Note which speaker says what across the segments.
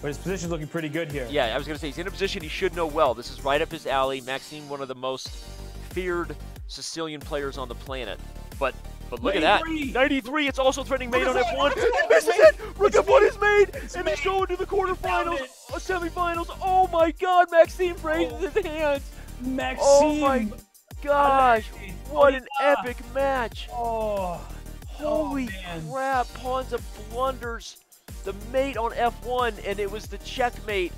Speaker 1: But his position's looking pretty good here.
Speaker 2: Yeah, I was going to say he's in a position he should know well. This is right up his alley. Maxime, one of the most feared Sicilian players on the planet. But but look 93. at that. 93. It's also threatening mate on F1. This is it. Rook F1 is made. And he's going to the quarterfinals, uh, semifinals. Oh my god, Maxime raises oh. his hands.
Speaker 1: Maxime.
Speaker 2: Oh my gosh. What an epic match.
Speaker 1: Oh.
Speaker 2: Holy oh, crap. Ponsa blunders the mate on F1, and it was the checkmate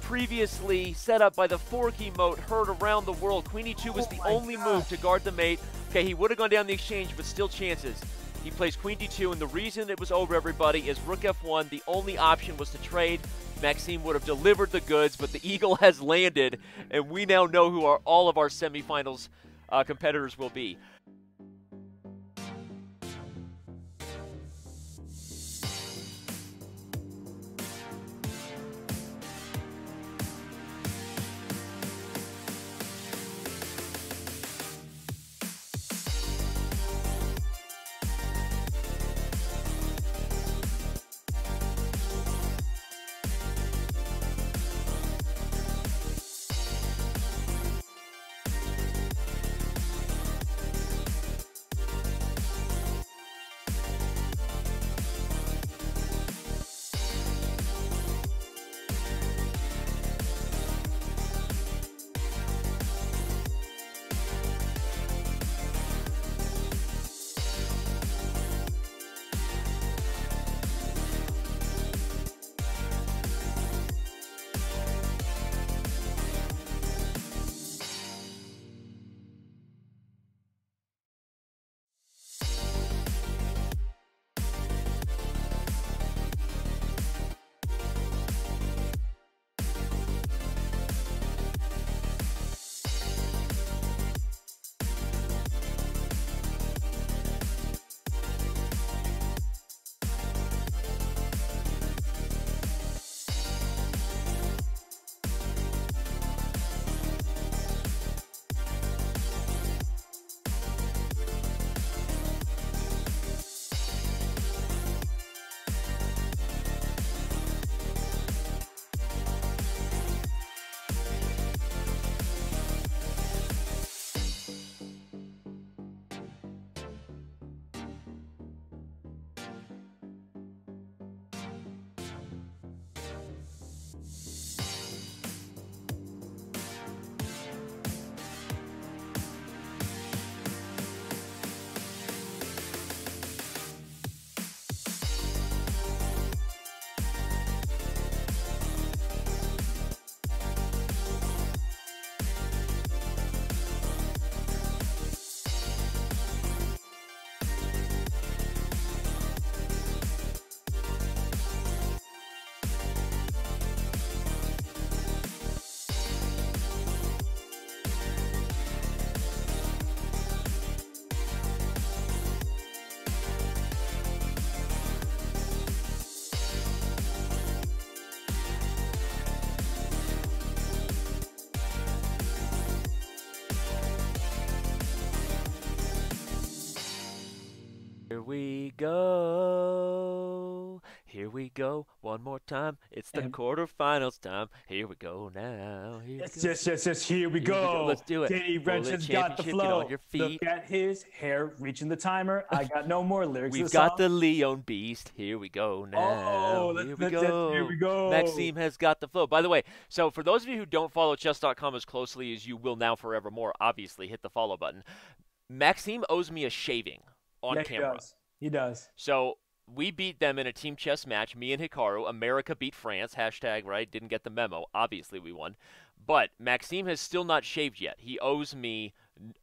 Speaker 2: previously set up by the Forky moat heard around the world. Queen E2 was oh the only gosh. move to guard the mate. Okay, he would have gone down the exchange, but still chances. He plays Queen D2, and the reason it was over, everybody, is Rook F1. The only option was to trade. Maxime would have delivered the goods, but the Eagle has landed, and we now know who our, all of our semifinals uh, competitors will be. We go. Here we go. One more time. It's the and quarterfinals time. Here we go now.
Speaker 1: Here yes, yes, yes, yes. Here we, here go. we go.
Speaker 2: Let's do it.
Speaker 1: Danny Rensch's got the flow. on your feet. Look at his hair reaching the timer. I got no more lyrics.
Speaker 2: We've got the LyonBeast. Here we go now.
Speaker 1: Oh, here we go. Here we go.
Speaker 2: Maxime has got the flow. By the way, so for those of you who don't follow chess.com as closely as you will now forevermore, obviously hit the follow button. Maxime owes me a shaving on
Speaker 1: yeah,
Speaker 2: camera.
Speaker 1: He does. He does.
Speaker 2: So we beat them in a team chess match. Me and Hikaru. America beat France. Hashtag right. Didn't get the memo. Obviously we won. But Maxime has still not shaved yet. He owes me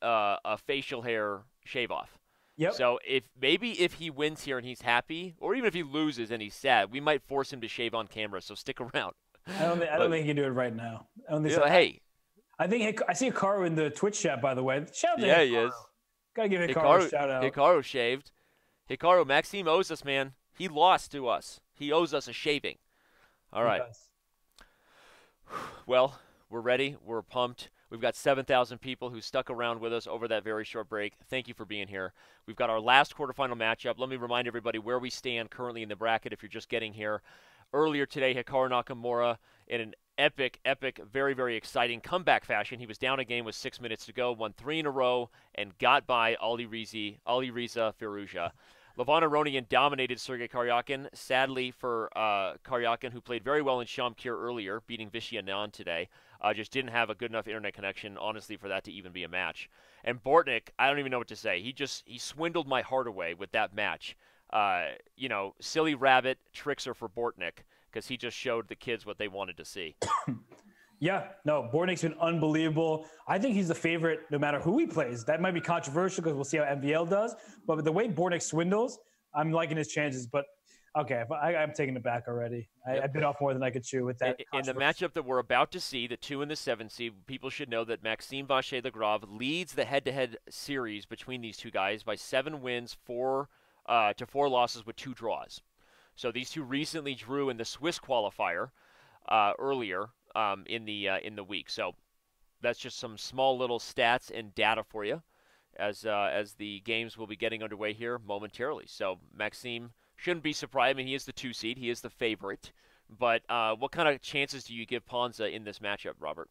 Speaker 2: uh, a facial hair shave off.
Speaker 1: Yep.
Speaker 2: So if maybe if he wins here and he's happy, or even if he loses and he's sad, we might force him to shave on camera. So stick around.
Speaker 1: I don't think I don't think he can do it right now. I don't think
Speaker 2: so. Hey,
Speaker 1: I think I see Hikaru in the Twitch chat by the way. Shout out
Speaker 2: yeah,
Speaker 1: Hikaru.
Speaker 2: he is.
Speaker 1: Gotta give Hikaru, Hikaru a shout out.
Speaker 2: Hikaru shaved. Hikaru, Maxime owes us, man. He lost to us. He owes us a shaving. All right. Well, we're ready. We're pumped. We've got 7,000 people who stuck around with us over that very short break. Thank you for being here. We've got our last quarterfinal matchup. Let me remind everybody where we stand currently in the bracket if you're just getting here. earlier today, Hikaru Nakamura in an epic, epic, very, very exciting comeback fashion. He was down a game with six minutes to go, won three in a row, and got by Ali Rizi, Alireza Firouzja. Levon Aronian dominated Sergei Karyakin. Sadly for uh, Karyakin, who played very well in Shamkir earlier, beating Vishy Anand today, uh, just didn't have a good enough internet connection, honestly, for that to even be a match. And Bortnyk, I don't even know what to say. He just he swindled my heart away with that match. Uh, you know, silly rabbit trickser for Bortnyk because he just showed the kids what they wanted to see.
Speaker 1: Yeah, no, Bortnyk's been unbelievable. I think he's the favorite no matter who he plays. That might be controversial because we'll see how MVL does. But the way Bortnyk swindles, I'm liking his chances. But okay, I, am taking it back already. I, I, bit off more than I could chew with that.
Speaker 2: In, in the matchup that we're about to see, the two and the seven seed, people should know that Maxime Vachier-Lagrave leads the head-to-head series between these two guys by seven wins, four uh, to four losses with two draws. So these two recently drew in the Swiss qualifier uh, earlier um, in the uh, in the week. So that's just some small little stats and data for you as uh, as the games will be getting underway here momentarily. So Maxime shouldn't be surprised. I mean, he is the two seed, he is the favorite. But uh, what kind of chances do you give Ponsa in this matchup, Robert?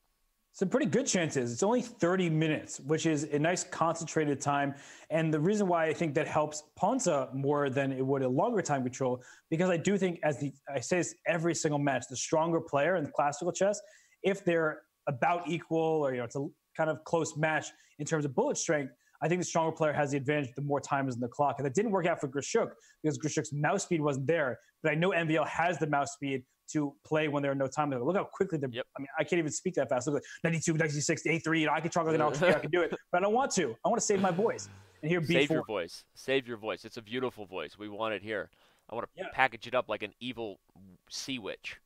Speaker 1: Some pretty good chances. It's only 30 minutes, which is a nice concentrated time. And the reason why I think that helps Ponsa more than it would a longer time control, because I do think, as the I say this every single match, the stronger player in classical chess, if they're about equal or you know it's a kind of close match in terms of bullet strength, I think the stronger player has the advantage the more time is in the clock. And that didn't work out for Grischuk because Grischuk's mouse speed wasn't there. But I know MVL has the mouse speed to play when there are no time. Look how quickly they're. Yep. I mean, I can't even speak that fast. Look like 92, 96, 83. You know, I can talk like an I can do it, but I don't want to. I want to save my voice. And here, B4.
Speaker 2: Save your voice. Save your voice. It's a beautiful voice. We want it here. I want to yeah. package it up like an evil sea witch.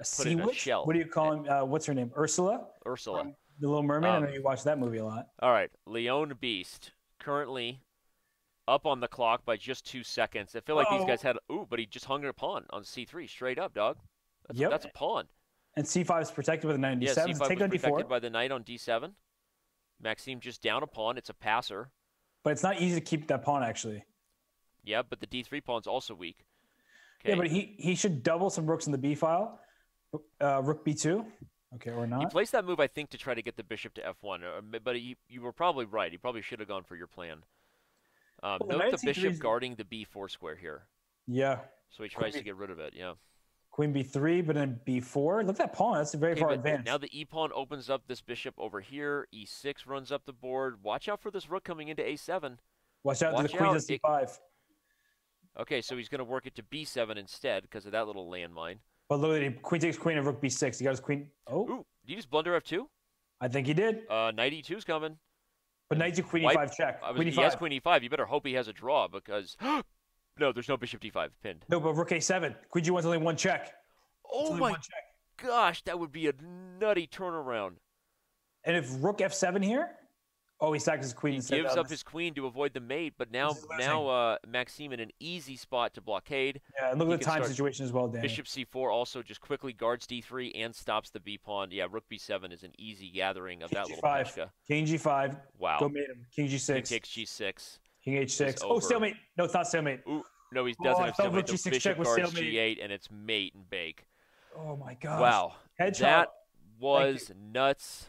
Speaker 1: A sea witch? Shell. What do you call him? Uh, what's her name? Ursula?
Speaker 2: Ursula. Um,
Speaker 1: the Little Mermaid. Um, I know you watched that movie a lot.
Speaker 2: All right. LyonBeast currently up on the clock by just two seconds. I feel like oh. these guys had ooh, but he just hung a pawn on C3 straight up, dog. That's, yep. that's a pawn.
Speaker 1: And C5 is protected by the knight on
Speaker 2: yeah,
Speaker 1: D7.
Speaker 2: C5 Take was protected D4. by the knight on D7. Maxime just down a pawn. It's a passer.
Speaker 1: But it's not easy to keep that pawn, actually.
Speaker 2: Yeah, but the D3 pawn's also weak.
Speaker 1: Okay. Yeah, but he, he should double some rooks in the B file. Uh, rook B2. Okay, or not.
Speaker 2: He placed that move, I think, to try to get the bishop to F1. Uh, but he, you were probably right. He probably should have gone for your plan. Um, well, note the bishop guarding the B4 square here.
Speaker 1: Yeah.
Speaker 2: So he tries to get rid of it. Yeah.
Speaker 1: Queen b3, but then b4. Look at that pawn. That's a very okay, far advanced.
Speaker 2: Now the e pawn opens up this bishop over here. e6 runs up the board. Watch out for this rook coming into a7.
Speaker 1: Watch out Watch the queen to c5.
Speaker 2: Okay, so he's going to work it to b7 instead because of that little landmine.
Speaker 1: But look at. Queen takes queen and rook b6. He got his queen. Oh.
Speaker 2: Ooh, did you just blunder f2?
Speaker 1: I think he did.
Speaker 2: Uh, knight e2's coming.
Speaker 1: But knight to queen e5 check.
Speaker 2: Was, queen e5. He has queen e5. You better hope he has a draw because. no, there's no bishop d5 pinned.
Speaker 1: No, but rook a7. Queen g1's only one check.
Speaker 2: Oh my gosh, that would be a nutty turnaround.
Speaker 1: And if rook f7 here, oh, he stacks his queen.
Speaker 2: He gives up his queen to avoid the mate, but now now uh, Maxime in an easy spot to blockade.
Speaker 1: Yeah, and look at the time situation as well, Danny.
Speaker 2: Bishop c4 also just quickly guards d3 and stops the b pawn. Yeah, rook b7 is an easy gathering of King that G5. little peshka.
Speaker 1: King g5.
Speaker 2: Wow.
Speaker 1: Go mate him. King g6.
Speaker 2: King takes g6.
Speaker 1: King h6. Oh, stalemate. No, it's not stalemate.
Speaker 2: Ooh, no, he doesn't oh, have stalemate. The bishop guards g8, and it's mate and bake.
Speaker 1: Oh my god!
Speaker 2: Wow, Headshot. that was nuts.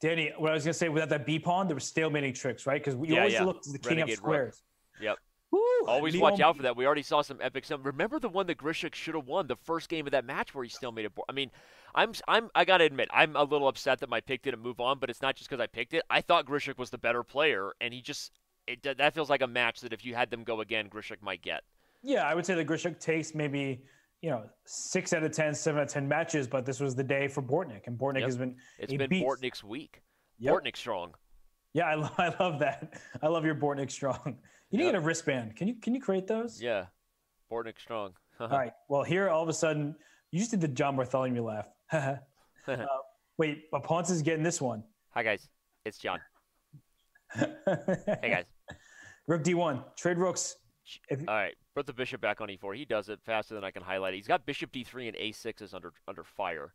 Speaker 1: Danny, what I was gonna say without that B pawn, there was stalemating tricks, right? Because we yeah, always yeah. look to the king Renegade of squares.
Speaker 2: Rook. Yep. Woo, Always watch out for that. We already saw some epic stuff. Remember the one that Grischuk should have won the first game of that match where he still made it. I mean, I'm I'm I gotta admit I'm a little upset that my pick didn't move on, but it's not just because I picked it. I thought Grischuk was the better player, and he just it, that feels like a match that if you had them go again, Grischuk might get.
Speaker 1: Yeah, I would say that Grischuk takes maybe you know, six out of 10, seven out of 10 matches, but this was the day for Bortnyk, and Bortnyk yep. has been.
Speaker 2: It's been beast. Bortnyk's week. Yep. Strong.
Speaker 1: Yeah, I, lo- I love that. I love your Bortnyk strong. You need yep. to get a wristband. Can you can you create those?
Speaker 2: Yeah, Bortnyk strong.
Speaker 1: all right. Well, here all of a sudden, you just did the John Bartholomew laugh. uh, wait, but Ponsa is getting this one.
Speaker 2: Hi guys, it's John. hey guys.
Speaker 1: Rook D1. Trade rooks.
Speaker 2: If, All right, put the bishop back on e4. He does it faster than I can highlight. it. He's got bishop d3 and a6 is under under fire,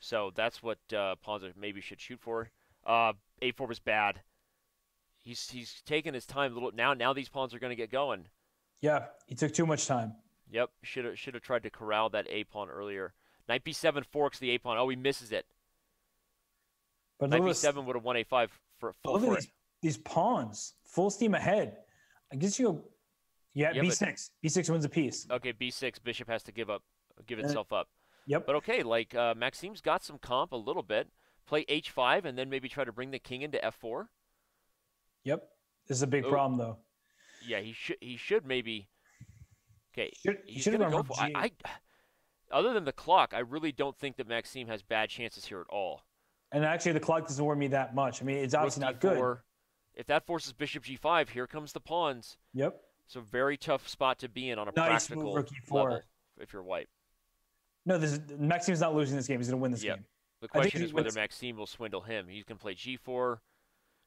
Speaker 2: so that's what uh, pawns maybe should shoot for. Uh, a4 was bad. He's he's taking his time a little. Now now these pawns are going to get going.
Speaker 1: Yeah, he took too much time.
Speaker 2: Yep, should have should have tried to corral that a pawn earlier. Knight b7 forks the a pawn. Oh, he misses it. But Knight b7 would have won a5 for full
Speaker 1: look at these, these, pawns, full steam ahead. I guess you. Yeah, yeah b6. b6 wins a piece.
Speaker 2: Okay, b6. Bishop has to give up, give itself up.
Speaker 1: Yep.
Speaker 2: But okay, like uh, Maxime's got some comp a little bit. Play h5 and then maybe try to bring the king into f4.
Speaker 1: Yep. This is a big Ooh. problem though.
Speaker 2: Yeah, he should. He should maybe. Okay,
Speaker 1: should, he's gonna go for.
Speaker 2: I, I, other than the clock, I really don't think that Maxime has bad chances here at all.
Speaker 1: And actually, the clock doesn't worry me that much. I mean, it's obviously not good.
Speaker 2: If that forces Bishop G5, here comes the pawns.
Speaker 1: Yep.
Speaker 2: It's a very tough spot to be in on a nice practical move, level if you're white.
Speaker 1: No, this is, Maxime's not losing this game. He's going to win this
Speaker 2: yep.
Speaker 1: game.
Speaker 2: The question is whether Maxime will swindle him. He can play G4.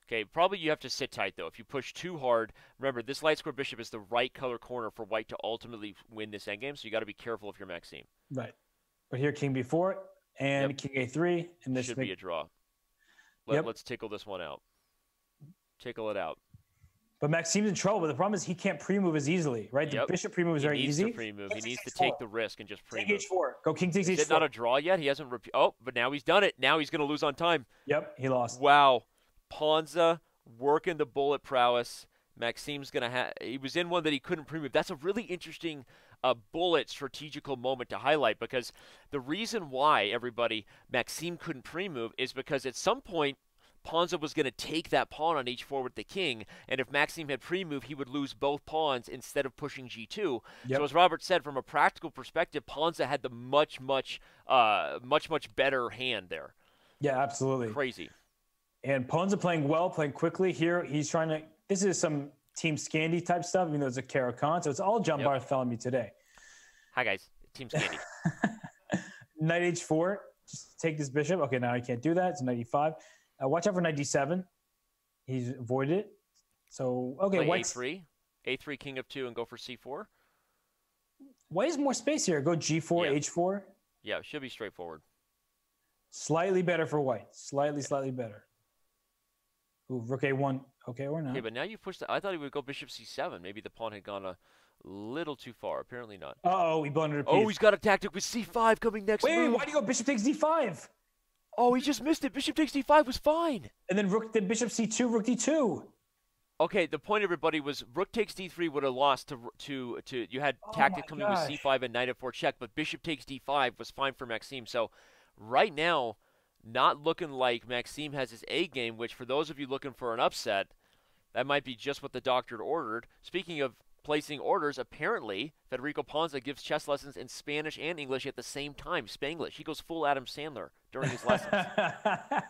Speaker 2: Okay, probably you have to sit tight though. If you push too hard, remember this light square bishop is the right color corner for white to ultimately win this endgame. So you got to be careful if you're Maxime.
Speaker 1: Right. But here, King B4 and yep. King A3, and this
Speaker 2: should make... be a draw. Let, yep. Let's tickle this one out. Tickle it out.
Speaker 1: But Maxime's in trouble. But the problem is he can't pre-move as easily, right? The yep. bishop pre-move is
Speaker 2: he
Speaker 1: very easy.
Speaker 2: pre-move. He needs to take the risk and just pre-move.
Speaker 1: Take h4. Go king takes
Speaker 2: is
Speaker 1: h4.
Speaker 2: Is it not a draw yet? He hasn't. Rep- oh, but now he's done it. Now he's going to lose on time.
Speaker 1: Yep, he lost.
Speaker 2: Wow. Ponsa working the bullet prowess. Maxime's going to have. He was in one that he couldn't pre-move. That's a really interesting uh, bullet strategical moment to highlight because the reason why everybody Maxime couldn't pre-move is because at some point Ponsa was going to take that pawn on h4 with the king, and if Maxime had pre-move, he would lose both pawns instead of pushing g2. Yep. So as Robert said, from a practical perspective, Ponsa had the much, much, uh, much, much better hand there.
Speaker 1: Yeah, absolutely.
Speaker 2: Crazy.
Speaker 1: And Ponsa playing well, playing quickly here. He's trying to. This is some Team Scandy type stuff, even though it's a Caro-Kann. So it's all John yep. Bartholomew today.
Speaker 2: Hi guys, Team Scandy.
Speaker 1: knight h4. Just take this bishop. Okay, now I can't do that. It's knight e5. Uh, watch out for knight d7. He's avoided it. So okay,
Speaker 2: Play a3, a3, king of two, and go for c4.
Speaker 1: White has more space here. Go g4, yeah. h4.
Speaker 2: Yeah, it should be straightforward.
Speaker 1: Slightly better for white. Slightly, yeah. slightly better. Ooh, rook a1. Okay, or not.
Speaker 2: Okay, but now you pushed. The, I thought he would go bishop c7. Maybe the pawn had gone a little too far. Apparently not.
Speaker 1: oh, he blundered a piece.
Speaker 2: Oh, he's got a tactic with c5 coming next.
Speaker 1: Wait,
Speaker 2: move.
Speaker 1: why do you go bishop takes d5?
Speaker 2: Oh, he just missed it. Bishop takes d5 was fine.
Speaker 1: And then rook, then bishop c2, rook d2.
Speaker 2: Okay, the point everybody was rook takes d3 would have lost to to to you had oh tactic coming gosh. with c5 and knight f4 check, but bishop takes d5 was fine for Maxime. So right now, not looking like Maxime has his A game. Which for those of you looking for an upset, that might be just what the doctor ordered. Speaking of placing orders. Apparently, Federico Ponsa gives chess lessons in Spanish and English at the same time. Spanglish. He goes full Adam Sandler during his lessons.
Speaker 1: yeah.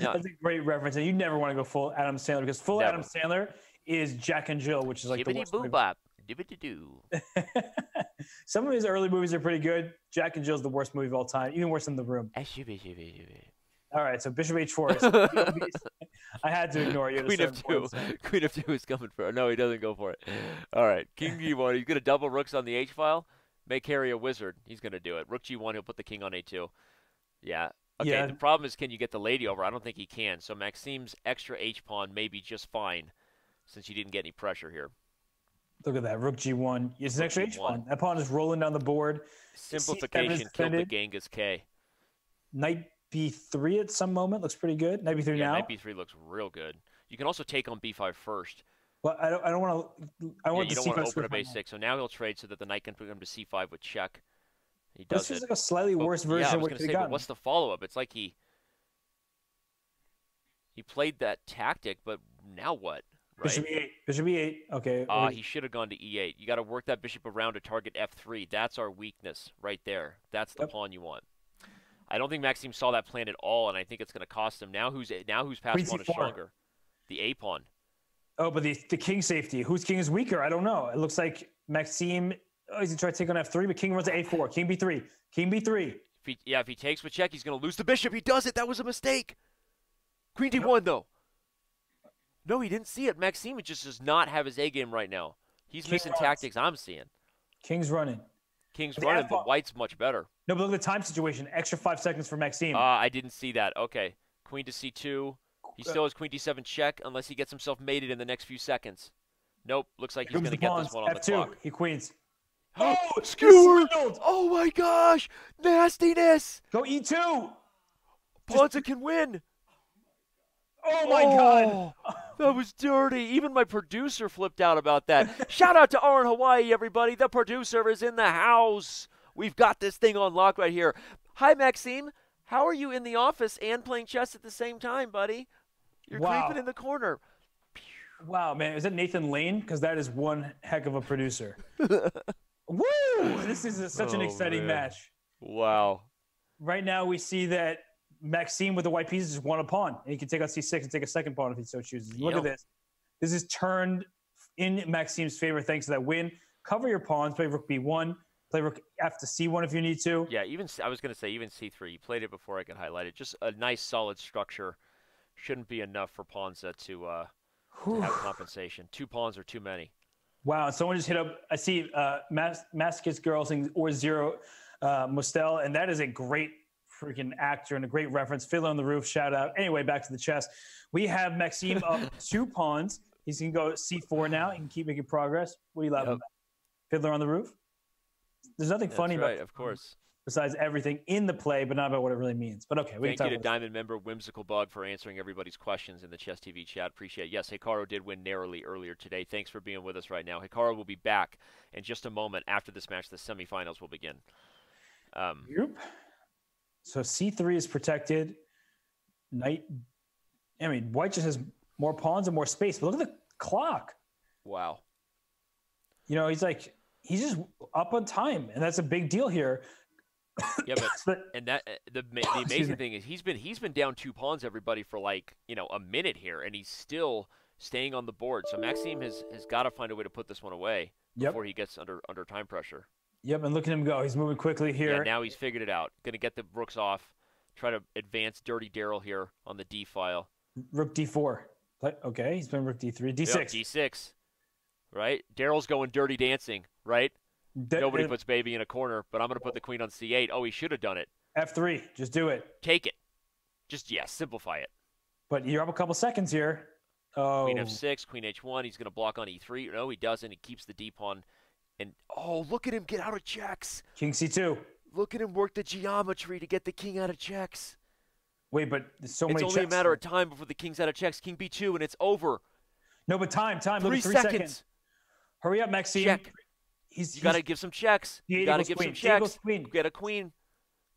Speaker 1: That's a great reference. And you never want to go full Adam Sandler because full never. Adam Sandler is Jack and Jill, which is like
Speaker 2: Dibbity
Speaker 1: the worst.
Speaker 2: Dibbity doo.
Speaker 1: Some of his early movies are pretty good. Jack and Jill is the worst movie of all time, even worse than The Room. Eh, All right, so Bishop H4. I had to ignore you.
Speaker 2: Queen of two. Queen of two is coming for. No, he doesn't go for it. All right, King G1. He's gonna double rooks on the H file. May carry a wizard. He's gonna do it. Rook G1. He'll put the king on A2. Yeah. Okay. Yeah. The problem is, can you get the lady over? I don't think he can. So Maxime's extra H pawn may be just fine, since he didn't get any pressure here.
Speaker 1: Look at that. Rook G1. It's an extra H pawn. That pawn is rolling down the board.
Speaker 2: Simplification killed the Genghis K.
Speaker 1: Knight b3 at some moment looks pretty good. Knight b3 yeah, now.
Speaker 2: Knight b3 looks real good. You can also take on b5 first.
Speaker 1: Well, I don't. I don't want to. I want
Speaker 2: yeah, you
Speaker 1: don't
Speaker 2: want to open up a6. So now he'll trade so that the knight can put him to c5 with check. He
Speaker 1: does
Speaker 2: this
Speaker 1: is like a slightly but, worse version
Speaker 2: yeah, I
Speaker 1: was
Speaker 2: of what
Speaker 1: say,
Speaker 2: but what's the follow up? It's like he he played that tactic, but now what? Right?
Speaker 1: Bishop e8. Bishop e8. Okay.
Speaker 2: Ah, uh, he should have gone to e8. You got to work that bishop around to target f3. That's our weakness right there. That's the yep. pawn you want. I don't think Maxime saw that plan at all, and I think it's going to cost him. Now who's now who's pass pawn is stronger? The A pawn.
Speaker 1: Oh, but the the king safety. Whose king is weaker? I don't know. It looks like Maxime. Oh, he's trying to take on f3, but king runs to a4. King b3. King b3.
Speaker 2: If he, yeah, if he takes with check, he's going to lose the bishop. He does it. That was a mistake. Queen d1 though. No, he didn't see it. Maxime just does not have his A game right now. He's king missing runs. tactics. I'm seeing.
Speaker 1: King's running.
Speaker 2: King's the running, but White's much better.
Speaker 1: No, but look at the time situation. Extra five seconds for Maxime.
Speaker 2: Uh, I didn't see that. Okay. Queen to c2. He still has queen d7 check unless he gets himself mated in the next few seconds. Nope. Looks like he's going to get this one on F2. the clock.
Speaker 1: He queens. Oh,
Speaker 2: skewer! Oh my gosh, nastiness!
Speaker 1: Go E2.
Speaker 2: Ponsa Just... can win.
Speaker 1: Oh my oh, god.
Speaker 2: That was dirty. Even my producer flipped out about that. Shout out to Aaron Hawaii, everybody. The producer is in the house. We've got this thing on lock right here. Hi, Maxime. How are you in the office and playing chess at the same time, buddy? You're wow. creeping in the corner.
Speaker 1: Wow, man. Is it Nathan Lane? Because that is one heck of a producer. Woo! This is a, such oh, an exciting man. match.
Speaker 2: Wow.
Speaker 1: Right now, we see that Maxime with the white pieces just one a pawn, and he can take out c6 and take a second pawn if he so chooses. Look at this. This is turned in Maxime's favor thanks to that win. Cover your pawns, play rook b1, play rook f to c1 if you need to.
Speaker 2: Yeah, even I was going to say even c3. You played it before I could highlight it. Just a nice solid structure. Shouldn't be enough for Ponsa to, uh, to have compensation. Two pawns are too many.
Speaker 1: Wow, someone just hit up. I see uh, Mas- Masochist Girl saying or zero uh, Mostel, and that is a great freaking actor and a great reference. Fiddler on the Roof, shout out. Anyway, back to the chess. We have Maxime up two pawns. He's going to go c4 now. He can keep making progress. What do you love yep. Fiddler on the Roof? There's nothing
Speaker 2: That's
Speaker 1: funny
Speaker 2: right,
Speaker 1: about
Speaker 2: of course.
Speaker 1: Besides everything in the play, but not about what it really means. But okay, we
Speaker 2: Thank
Speaker 1: can
Speaker 2: you to Diamond member Whimsical Bug for answering everybody's questions in the Chess TV chat. Appreciate it. Yes, Hikaru did win narrowly earlier today. Thanks for being with us right now. Hikaru will be back in just a moment after this match. The semifinals will begin.
Speaker 1: Um, yep. So c3 is protected. Knight. I mean, white just has more pawns and more space. But look at the clock.
Speaker 2: Wow.
Speaker 1: You know, he's like he's just up on time, and that's a big deal here.
Speaker 2: yeah, but, but and that uh, the the amazing thing is he's been he's been down two pawns everybody for like you know a minute here, and he's still staying on the board. So Maxime has has got to find a way to put this one away yep. before he gets under under time pressure.
Speaker 1: Yep, and look at him go. He's moving quickly here.
Speaker 2: Yeah, now he's figured it out. Going to get the rooks off. Try to advance Dirty Daryl here on the D file.
Speaker 1: Rook D4. Okay, he's been Rook D3. D6. Yep,
Speaker 2: D6. Right? Daryl's going dirty dancing, right? D- Nobody uh, puts baby in a corner, but I'm going to put the queen on C8. Oh, he should have done it.
Speaker 1: F3. Just do it.
Speaker 2: Take it. Just, yeah, simplify it.
Speaker 1: But you're up a couple seconds here. Oh.
Speaker 2: Queen F6, Queen H1. He's going to block on E3. No, he doesn't. He keeps the D pawn and oh, look at him get out of checks.
Speaker 1: King C2.
Speaker 2: Look at him work the geometry to get the king out of checks.
Speaker 1: Wait, but so
Speaker 2: it's
Speaker 1: many.
Speaker 2: It's only a matter of time before the king's out of checks. King B2, and it's over.
Speaker 1: No, but time, time.
Speaker 2: Three,
Speaker 1: three
Speaker 2: seconds.
Speaker 1: seconds. Hurry up, Maxime.
Speaker 2: Check. He's, you got to give some checks. You got to give
Speaker 1: queen.
Speaker 2: some checks.
Speaker 1: Queen.
Speaker 2: Get a queen.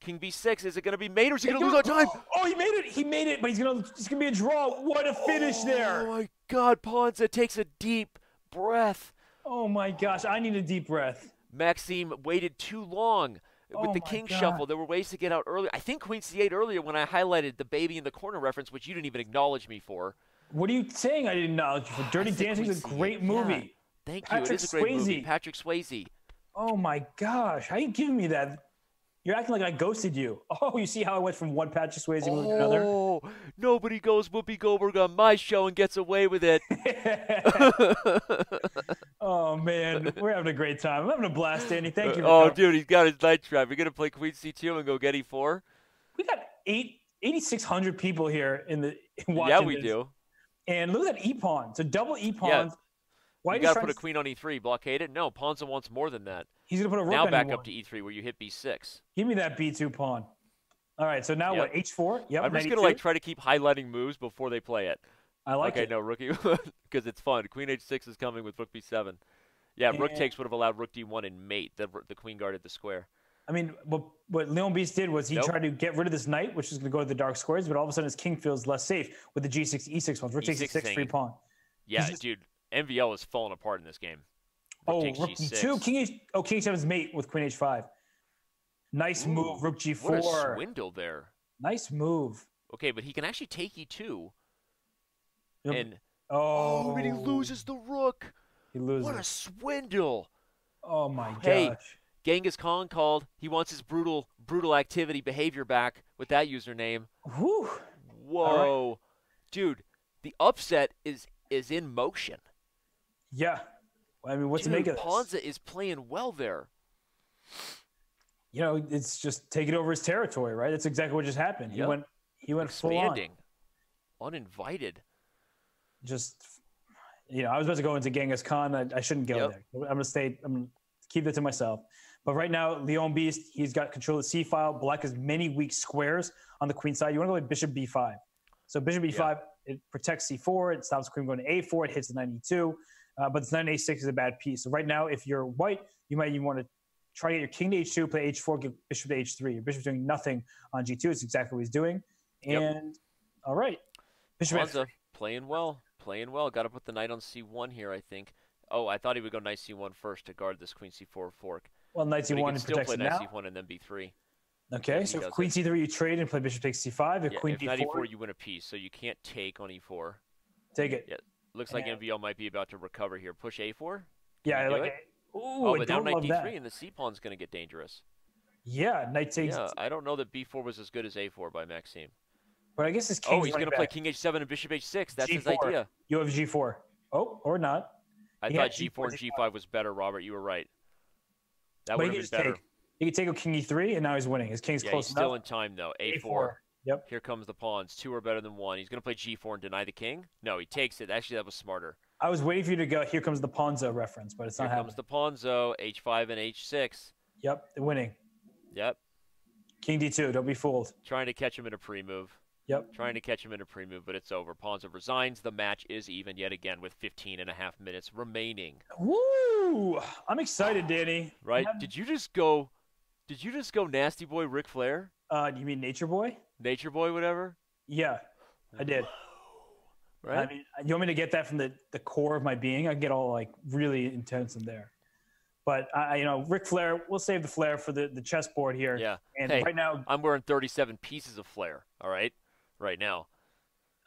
Speaker 2: King B6. Is it going to be mate or is he going to lose on time?
Speaker 1: Oh, he made it. He made it, but he's going to. It's going to be a draw. What a finish
Speaker 2: oh,
Speaker 1: there.
Speaker 2: Oh my God, Ponsa takes a deep breath.
Speaker 1: Oh my gosh, I need a deep breath.
Speaker 2: Maxime waited too long with
Speaker 1: oh
Speaker 2: the king
Speaker 1: God.
Speaker 2: shuffle. There were ways to get out earlier. I think Queen C8 earlier when I highlighted the baby in the corner reference, which you didn't even acknowledge me for.
Speaker 1: What are you saying? I didn't acknowledge you for. Dirty Dancing is a great movie. Yeah.
Speaker 2: Thank
Speaker 1: Patrick
Speaker 2: you. It is a great
Speaker 1: Swayze.
Speaker 2: movie. Patrick Swayze.
Speaker 1: Oh my gosh, how are you giving me that? You're acting like I ghosted you. Oh, you see how I went from one Patrick Swayze movie to another?
Speaker 2: Oh, nobody goes Whoopi Goldberg on my show and gets away with it.
Speaker 1: oh man, we're having a great time. I'm having a blast, Danny. Thank you.
Speaker 2: oh, dude, he's got his night trap. You're gonna play Queen C2 and go get E4.
Speaker 1: We got eight. 8,600 people here in the watching
Speaker 2: Yeah, we
Speaker 1: this.
Speaker 2: do.
Speaker 1: And look at that e pawn. So double e pawns.
Speaker 2: Yeah. Why you got to put a queen on e3, blockade it? No, Ponsa wants more than that.
Speaker 1: He's going to put a rook
Speaker 2: now back
Speaker 1: E1.
Speaker 2: up to e3 where you hit b6.
Speaker 1: Give me that b2 pawn. All right, so now
Speaker 2: Yep.
Speaker 1: what? h4. Yep.
Speaker 2: I'm just
Speaker 1: 92.
Speaker 2: gonna like try to keep highlighting moves before they play it.
Speaker 1: I like
Speaker 2: okay,
Speaker 1: it.
Speaker 2: Okay, no rookie because it's fun. Queen h6 is coming with rook b7. Yeah, rook takes would have allowed rook d1 and mate. The the queen guarded the square.
Speaker 1: I mean, what, what LyonBeast did was he
Speaker 2: Nope.
Speaker 1: tried to get rid of this knight, which is going to go to the dark squares, but all of a sudden his king feels less safe with the g6, e6 pawns. Rook takes
Speaker 2: E6
Speaker 1: a 6 free pawn.
Speaker 2: Yeah,
Speaker 1: just-
Speaker 2: dude, MVL is falling apart in this game.
Speaker 1: Oh, rook
Speaker 2: g6.
Speaker 1: d2. King h. Oh, king h7 is mate with queen h5. Nice move, rook g four.
Speaker 2: What a
Speaker 1: g4.
Speaker 2: swindle there.
Speaker 1: Nice move.
Speaker 2: Okay, but he can actually take e2
Speaker 1: Yep.
Speaker 2: and
Speaker 1: oh,
Speaker 2: oh, and he loses the rook.
Speaker 1: He loses.
Speaker 2: What a swindle!
Speaker 1: oh my gosh.
Speaker 2: Hey, Genghis Khan called. He wants his brutal, brutal activity behavior back with that username.
Speaker 1: Whew.
Speaker 2: Whoa, dude, the upset is is in motion.
Speaker 1: Yeah. I mean, what's
Speaker 2: dude,
Speaker 1: of?
Speaker 2: Ponsa is playing well there.
Speaker 1: You know, it's just taking over his territory, right? That's exactly what just happened. He
Speaker 2: Yep.
Speaker 1: went. He went full on.
Speaker 2: Expanding, uninvited.
Speaker 1: Just, you know, I was about to go into Genghis Khan. I, I shouldn't go
Speaker 2: Yep.
Speaker 1: there. I'm gonna stay. I'm gonna keep that to myself. But right now, LyonBeast, he's got control of the C file. Black has many weak squares on the queen side. You want to go like bishop b5. So bishop b5, yeah. it protects c4. It stops queen going to a4. It hits the 92. Uh, but this knight a6 is a bad piece. So right now, if you're white, you might even want to try to get your king to h2, play h4, get bishop to h3. Your bishop's doing nothing on g2. It's exactly what he's doing. And yep. all right,
Speaker 2: bishop f3. playing well, playing well. Got to put the knight on c1 here, I think. Oh, I thought he would go knight c1 first to guard this queen c4 fork.
Speaker 1: Well, knight c1
Speaker 2: and still play knight c1 and then b3.
Speaker 1: Okay, so if queen c3 you trade and play bishop takes c5. If
Speaker 2: yeah,
Speaker 1: queen
Speaker 2: if
Speaker 1: d4,
Speaker 2: e4 you win a piece, so you can't take on e4.
Speaker 1: Take it.
Speaker 2: Yeah, looks like and... MVL might be about to recover here. Push a4.
Speaker 1: Yeah, I like
Speaker 2: it. Ooh, oh, but now knight d3 that. and the c pawn's going to get dangerous.
Speaker 1: Yeah, knight takes.
Speaker 2: Yeah, I don't know that b4 was as good as a4 by Maxime.
Speaker 1: But I guess his
Speaker 2: king. Oh, he's going to play king h7 and bishop h6. That's G4. his idea.
Speaker 1: You have g4. Oh, or not.
Speaker 2: I he thought g4 and g5 was better, Robert. You were right. That would have been better.
Speaker 1: Take, he could take a king e3, and now he's winning. His king's
Speaker 2: yeah,
Speaker 1: close
Speaker 2: he's
Speaker 1: enough.
Speaker 2: still in time though. A4.
Speaker 1: A4. Yep.
Speaker 2: Here comes the pawns. Two are better than one. He's going to play g4 and deny the king. No, he takes it. Actually, that was smarter.
Speaker 1: I was waiting for you to go. Here comes the Ponzo reference, but it's
Speaker 2: Here
Speaker 1: not
Speaker 2: happening. Here comes the Ponzo. H5 and H6.
Speaker 1: Yep, winning.
Speaker 2: Yep.
Speaker 1: King D2. Don't be fooled.
Speaker 2: Trying to catch him in a pre-move.
Speaker 1: Yep.
Speaker 2: Trying to catch him in a pre-move, but it's over. Ponsa resigns. The match is even yet again with 15 and a half minutes remaining.
Speaker 1: Woo! I'm excited, Danny.
Speaker 2: Right? Did you just go? Did you just go nasty boy Ric Flair?
Speaker 1: Uh, you mean Nature Boy?
Speaker 2: Nature Boy, whatever.
Speaker 1: Yeah, I did.
Speaker 2: Right.
Speaker 1: I mean, you want me to get that from the, the core of my being? I get all like really intense in there. But I, you know, Ric Flair, we'll save the flair for the, the chessboard here.
Speaker 2: Yeah.
Speaker 1: And
Speaker 2: hey,
Speaker 1: right now,
Speaker 2: I'm wearing 37 pieces of flair. All right, right now.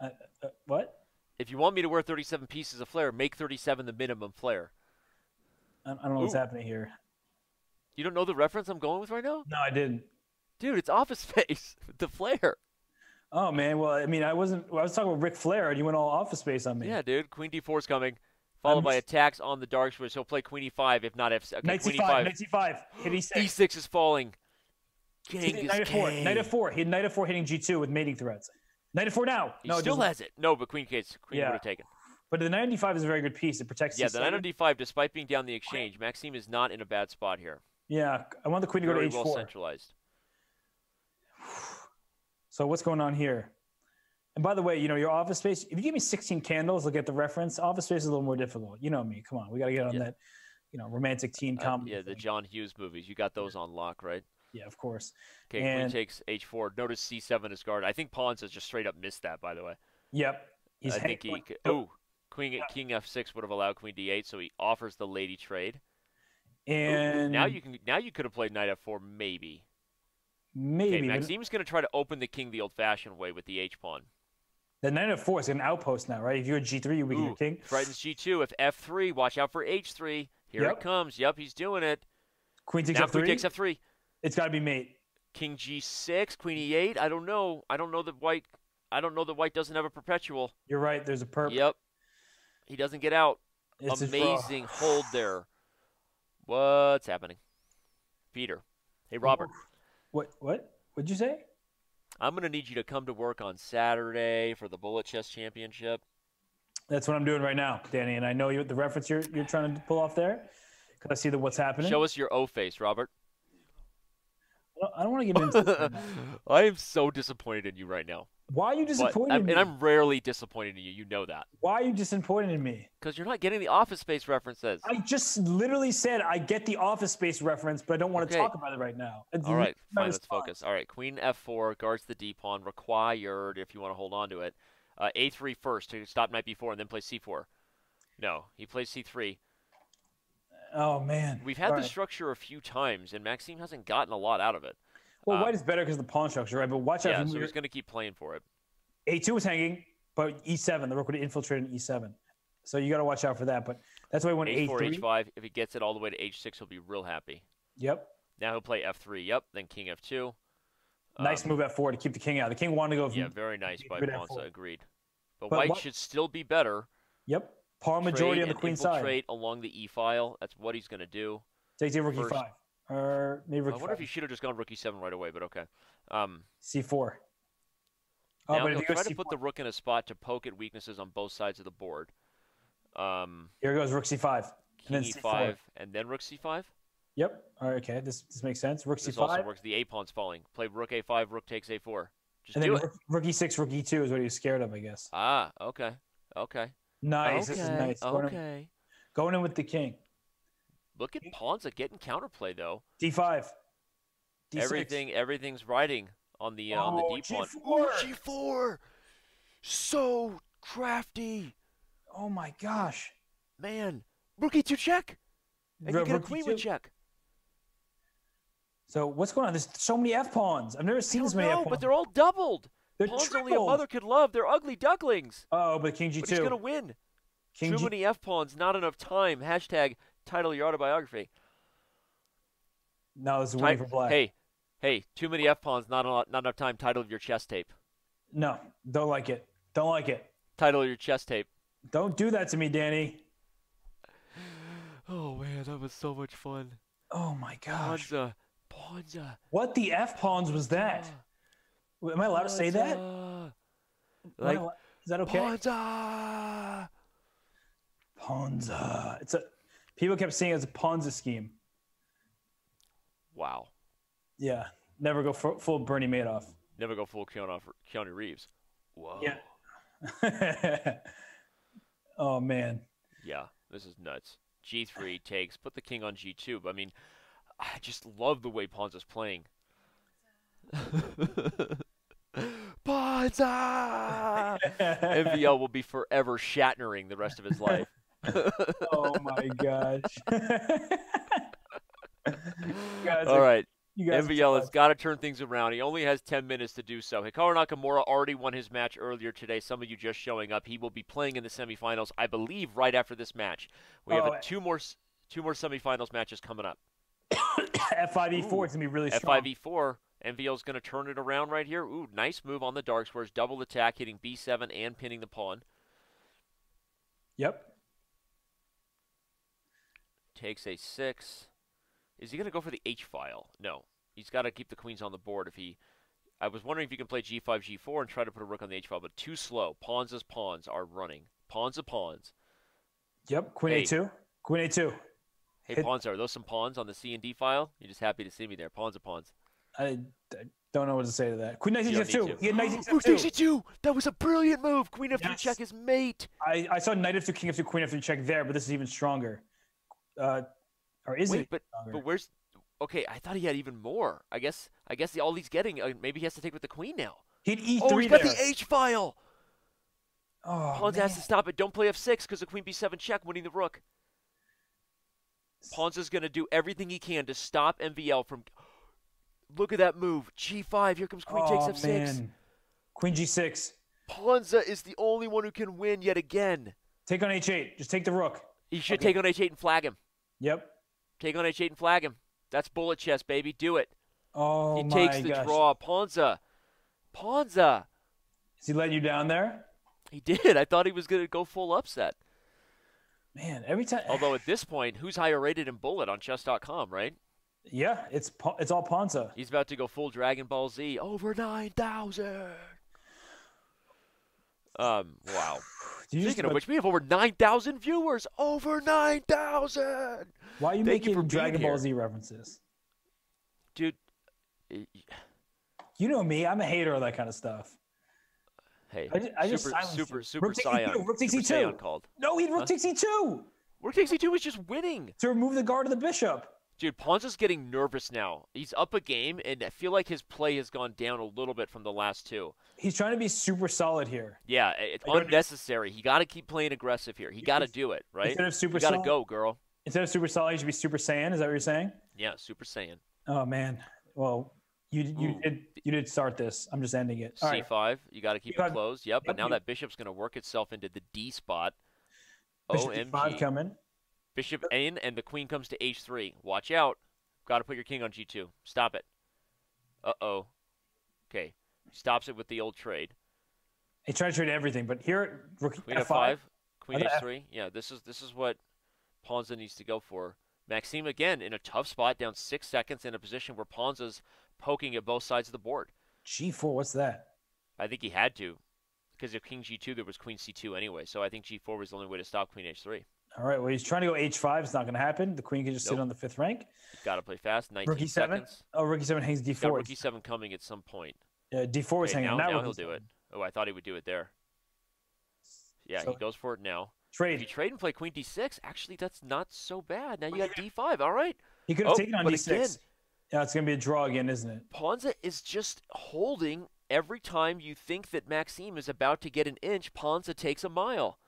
Speaker 1: Uh, uh, what?
Speaker 2: If you want me to wear 37 pieces of flair, make 37 the minimum flair.
Speaker 1: I, I don't know Ooh. what's happening here.
Speaker 2: You don't know the reference I'm going with right now?
Speaker 1: No, I didn't.
Speaker 2: Dude, it's Office Space. the flair.
Speaker 1: Oh man, well I mean I wasn't. I was talking about Ric Flair, and you went all Office Space on me.
Speaker 2: Yeah, dude. Queen D4 is coming, followed I'm by attacks on the dark switch. He'll play Queen E5 if not F. Okay,
Speaker 1: Knight
Speaker 2: Queen
Speaker 1: C5. Knight C5. Hit E6.
Speaker 2: E6 is falling. King is
Speaker 1: Knight
Speaker 2: F4.
Speaker 1: Knight F4. He Knight F4 hitting G2 with mating threats. Knight F4 now.
Speaker 2: He
Speaker 1: no,
Speaker 2: still has it. No, but Queen K. Queen
Speaker 1: yeah.
Speaker 2: would have taken.
Speaker 1: But the knight on d5 is a very good piece. It protects.
Speaker 2: Yeah, the knight on d5, despite being down the exchange, Maxime is not in a bad spot here.
Speaker 1: Yeah, I want the queen to
Speaker 2: Very
Speaker 1: go to h4.
Speaker 2: well centralized.
Speaker 1: So what's going on here? And by the way, you know, your office space, if you give me 16 candles, look at the reference. Office space is a little more difficult. You know me. Come on. We got to get on
Speaker 2: Yeah.
Speaker 1: that, you know, romantic teen
Speaker 2: Uh,
Speaker 1: comedy.
Speaker 2: yeah, the. John Hughes movies. You got those on lock, right?
Speaker 1: yeah, of course.
Speaker 2: Okay, queen takes h4. Notice c7 is guarded. I think pawns has just straight up missed that, by the way.
Speaker 1: Yep. He's
Speaker 2: I think he. Oh, queen king f6 would have allowed queen d8, so he offers the lady trade. Ooh,
Speaker 1: And
Speaker 2: now you can. Now you could have played knight f4, maybe.
Speaker 1: Maybe
Speaker 2: Okay, Maxime's going to try to open the king the old-fashioned way with the h pawn.
Speaker 1: the knight of four is an outpost now, right? If you're a G3, you weaken your king.
Speaker 2: Frightens g2. If f3, watch out for h3. Here
Speaker 1: Yep.
Speaker 2: it comes. Yep, he's doing it.
Speaker 1: Queen takes
Speaker 2: now
Speaker 1: F3.
Speaker 2: queen takes f3.
Speaker 1: It's got to be mate.
Speaker 2: King g6, queen e8. I don't know. I don't know that white. I don't know that white doesn't have a perpetual.
Speaker 1: You're right. There's a perp.
Speaker 2: Yep. He doesn't get out.
Speaker 1: It's.
Speaker 2: Amazing hold there. What's happening? Peter. Hey Robert.
Speaker 1: What? What? What'd you say?
Speaker 2: I'm gonna need you to come to work on Saturday for the Bullet Chess Championship.
Speaker 1: That's what I'm doing right now, Danny. And I know you the reference you're you're trying to pull off there. Cause I see the what's happening.
Speaker 2: Show us your O face, Robert.
Speaker 1: I don't, I don't want to get into.
Speaker 2: I am so disappointed in you right now.
Speaker 1: Why are you disappointed
Speaker 2: I'm-
Speaker 1: in me?
Speaker 2: and I'm rarely disappointed in you. You know that
Speaker 1: Why are you disappointed in me?
Speaker 2: because you're not getting the Office Space references.
Speaker 1: I just literally said I get the Office Space reference, but I don't want to
Speaker 2: Okay.
Speaker 1: talk about it right now. It's
Speaker 2: All right, fine. Let's focus. All right, Queen F4 guards the D pawn. Required if you want to hold on to it. Uh, A3 first to stop knight B4 and then play C4. No, he plays C3.
Speaker 1: Oh man,
Speaker 2: We've had
Speaker 1: All
Speaker 2: this
Speaker 1: right.
Speaker 2: structure a few times, and Maxime hasn't gotten a lot out of it.
Speaker 1: Well,
Speaker 2: uh,
Speaker 1: white is better because of the pawn structure, right? But watch out.
Speaker 2: Yeah, so he's going to keep playing for it.
Speaker 1: A2 was hanging, but E7, the rook would infiltrate in E7. So you got to watch out for that. But that's why went
Speaker 2: H4,
Speaker 1: A3.
Speaker 2: H5. If he gets it all the way to H6, he'll be real happy.
Speaker 1: Yep.
Speaker 2: Now he'll play F3. Yep. Then King F2.
Speaker 1: Nice
Speaker 2: Um,
Speaker 1: move at four to keep the king out. The king wanted to go.
Speaker 2: Yeah, very nice by.
Speaker 1: F4.
Speaker 2: Agreed. But,
Speaker 1: But
Speaker 2: White
Speaker 1: what-
Speaker 2: should still be better.
Speaker 1: Yep. Pawn majority on the queen side.
Speaker 2: along the E file. That's what he's going to do.
Speaker 1: Take the rook
Speaker 2: First-
Speaker 1: E5. Or maybe
Speaker 2: I wonder if
Speaker 1: E5.
Speaker 2: he should have just gone Rook E7 right away, but okay. Um,
Speaker 1: C4. Oh,
Speaker 2: now
Speaker 1: but
Speaker 2: he'll
Speaker 1: if you
Speaker 2: try to
Speaker 1: C4,
Speaker 2: put the rook in a spot to poke at weaknesses on both sides of the board. Um,
Speaker 1: here goes rook C5. And then
Speaker 2: E5
Speaker 1: C4.
Speaker 2: and then Rook C5.
Speaker 1: Yep. All right. Okay. This this makes sense. Rook
Speaker 2: This
Speaker 1: c5.
Speaker 2: also works. The a pawn's falling. Play rook a5. Rook takes a4. Just
Speaker 1: and then
Speaker 2: do it.
Speaker 1: rook, rook e6, rook e2 is what he was scared of, I guess.
Speaker 2: Ah, okay, okay,
Speaker 1: Nice. This is
Speaker 2: okay,
Speaker 1: nice. Going, in,
Speaker 2: okay.
Speaker 1: going in with the king.
Speaker 2: Look at Ponsa getting counterplay though.
Speaker 1: d5. D6.
Speaker 2: Everything, everything's riding on the uh, on the d pawn.
Speaker 1: G4.
Speaker 2: G4, so crafty,
Speaker 1: Oh my gosh.
Speaker 2: man. Rookie e2 check, and
Speaker 1: Ro-
Speaker 2: you get a queen
Speaker 1: e2.
Speaker 2: with check.
Speaker 1: So what's going on? There's so many f pawns. I've never seen
Speaker 2: No,
Speaker 1: this many f
Speaker 2: no,
Speaker 1: pawns.
Speaker 2: but they're all doubled.
Speaker 1: They're
Speaker 2: Pawns only a mother could love. They're ugly ducklings.
Speaker 1: Oh, but king g2.
Speaker 2: But he's gonna win.
Speaker 1: king
Speaker 2: Too
Speaker 1: G-
Speaker 2: many f pawns, not enough time. Hashtag title of your autobiography.
Speaker 1: No, is
Speaker 2: Ti-
Speaker 1: for black.
Speaker 2: Hey, hey, too many f pawns, not a lot, not enough time. Title of your chess tape.
Speaker 1: No, don't like it. Don't like it.
Speaker 2: Title of your chess tape.
Speaker 1: Don't do that to me, Danny.
Speaker 2: Oh man, that was so much fun.
Speaker 1: Oh my gosh.
Speaker 2: Ponsa, Ponsa.
Speaker 1: What the f pawns was that? Am I allowed to say that? Am
Speaker 2: Ponsa.
Speaker 1: I
Speaker 2: Like
Speaker 1: is that okay?
Speaker 2: Ponsa.
Speaker 1: Ponsa. It's a people kept saying it's a Ponzi scheme.
Speaker 2: Wow.
Speaker 1: Yeah, never go fu- full Bernie Madoff.
Speaker 2: Never go full Keanu, Keanu Reeves. Whoa.
Speaker 1: Yeah. oh man.
Speaker 2: Yeah, this is nuts. G3 takes, put the king on G2. But I mean, I just love the way Ponsa's playing. Ponsa! MVL will be forever shattering the rest of his life.
Speaker 1: Oh my gosh.
Speaker 2: All
Speaker 1: are-
Speaker 2: right,
Speaker 1: You guys are
Speaker 2: MVL has got to turn things around. He only has 10 minutes to do so. Hikaru Nakamura already won his match earlier today. Some of you just showing up. He will be playing in the semifinals, I believe, right after this match. We have
Speaker 1: Oh,
Speaker 2: a, two more two more semifinals matches coming up.
Speaker 1: F5E4 is gonna be really strong.
Speaker 2: F5E4. MVL is going to turn it around right here. Ooh, nice move on the dark squares. Double attack, hitting B7 and pinning the pawn.
Speaker 1: Yep.
Speaker 2: Takes a six. Is he going to go for the H file? No. He's got to keep the queens on the board. If he, I was wondering if you can play G5, G4 and try to put a rook on the H file, but too slow. Pawns as pawns are running. Pawns of pawns.
Speaker 1: Yep. Queen
Speaker 2: Hey.
Speaker 1: A2. Queen A2.
Speaker 2: Hey,
Speaker 1: Hit-
Speaker 2: pawns, are those some pawns on the C and D file? You're just happy to see me there. Pawns of pawns.
Speaker 1: I, I don't know what to say to that. Queen knight H2.
Speaker 2: need.
Speaker 1: He had knight
Speaker 2: Rook
Speaker 1: H2.
Speaker 2: H2. That was a brilliant move. Queen F3
Speaker 1: Yes.
Speaker 2: check his mate.
Speaker 1: I, I saw knight F2, king F2, queen F3 check there, but this is even stronger. Uh, or is
Speaker 2: Wait,
Speaker 1: it
Speaker 2: but
Speaker 1: stronger?
Speaker 2: but where's? Okay, I thought he had even more. I guess I guess all he's getting. Uh, maybe he has to take with the queen now.
Speaker 1: He'd E3
Speaker 2: Oh, he's got the H file.
Speaker 1: oh,
Speaker 2: Pawns
Speaker 1: man.
Speaker 2: has to stop it. Don't play F6 because the queen B7 check, winning the rook. Pawns is going to do everything he can to stop MVL from. Look at that move. G5. Here comes queen
Speaker 1: oh,
Speaker 2: takes F6.
Speaker 1: Man. Queen G6.
Speaker 2: Ponsa is the only one who can win yet again.
Speaker 1: Take on H8. Just take the rook.
Speaker 2: He should
Speaker 1: Okay.
Speaker 2: take on H8 and flag him.
Speaker 1: Yep.
Speaker 2: Take on H8 and flag him. That's bullet chess, baby. Do it.
Speaker 1: Oh
Speaker 2: he takes the
Speaker 1: gosh.
Speaker 2: draw. Ponsa. Ponsa.
Speaker 1: Is he letting you down there?
Speaker 2: He did. I thought he was going to go full upset.
Speaker 1: Man, every time.
Speaker 2: Although at this point, who's higher rated in bullet on chess.com, right?
Speaker 1: yeah, it's it's all Ponsa.
Speaker 2: He's about to go full Dragon Ball Z. Over 9,000. Um, wow.
Speaker 1: You just-
Speaker 2: Speaking of which, we have over 9,000 viewers. Over 9,000.
Speaker 1: why are you
Speaker 2: thank
Speaker 1: making
Speaker 2: being
Speaker 1: Dragon Ball
Speaker 2: here.
Speaker 1: Z references?
Speaker 2: Dude,
Speaker 1: You know me. I'm a hater of that kind of stuff.
Speaker 2: hey,
Speaker 1: I ju- I just
Speaker 2: super, super, super
Speaker 1: Rook takes
Speaker 2: Saiyan.
Speaker 1: E2, Rook takes E2.
Speaker 2: Called.
Speaker 1: No, he rook
Speaker 2: Huh?
Speaker 1: takes E2
Speaker 2: Rook takes E2 is just winning.
Speaker 1: to remove the guard of the bishop.
Speaker 2: Dude, Ponsa's getting nervous now. He's up a game, and I feel like his play has gone down a little bit from the last two.
Speaker 1: He's trying to be super solid here.
Speaker 2: Yeah, it's unnecessary. He got to keep playing aggressive here. He got to do it, right?
Speaker 1: Instead of super
Speaker 2: you got to go, girl.
Speaker 1: Instead of super solid, he should be super saiyan. Is that what you're saying?
Speaker 2: Yeah, Super Saiyan.
Speaker 1: Oh man. Well, you you
Speaker 2: Ooh.
Speaker 1: did you did start this. I'm just ending it. All right.
Speaker 2: C5. You got to keep it
Speaker 1: C5.
Speaker 2: closed. Yep. But now
Speaker 1: you-
Speaker 2: that bishop's going to work itself into the D spot.
Speaker 1: Bishop E5
Speaker 2: OMG.
Speaker 1: coming.
Speaker 2: Bishop in, and the queen comes to H3. Watch out. Got to put your king on G2. Stop it. Uh oh. Okay. Stops it with the old trade.
Speaker 1: He tried to trade everything, but here rook
Speaker 2: Queen
Speaker 1: F5.
Speaker 2: F5. Queen
Speaker 1: Other F-
Speaker 2: H3. Yeah, this is this is what Ponsa needs to go for. Maxime again in a tough spot, down six seconds in a position where Ponsa's poking at both sides of the board.
Speaker 1: G4. What's that?
Speaker 2: I think he had to, because if King G2, there was Queen C2 anyway. So I think G4 was the only way to stop Queen H3.
Speaker 1: All right. Well, he's trying to go h5. It's not going to happen. The queen can just nope. sit on the fifth rank.
Speaker 2: Got to play fast. 19
Speaker 1: rookie
Speaker 2: seven.
Speaker 1: Seconds. Oh, rookie seven hangs d4. Got
Speaker 2: rookie seven coming at some point.
Speaker 1: Yeah, d4 is hanging.
Speaker 2: Now,
Speaker 1: now,
Speaker 2: now he'll do it. Oh, I thought he would do it there. Yeah, so, he goes for it now.
Speaker 1: Trade.
Speaker 2: If you trade and play queen d6, actually, that's not so bad. Now you got d5. All right.
Speaker 1: He could have oh, taken on d6. Again, yeah, it's going to be a draw again, isn't it?
Speaker 2: Ponsa is just holding every time you think that Maxime is about to get an inch, Ponsa takes a mile.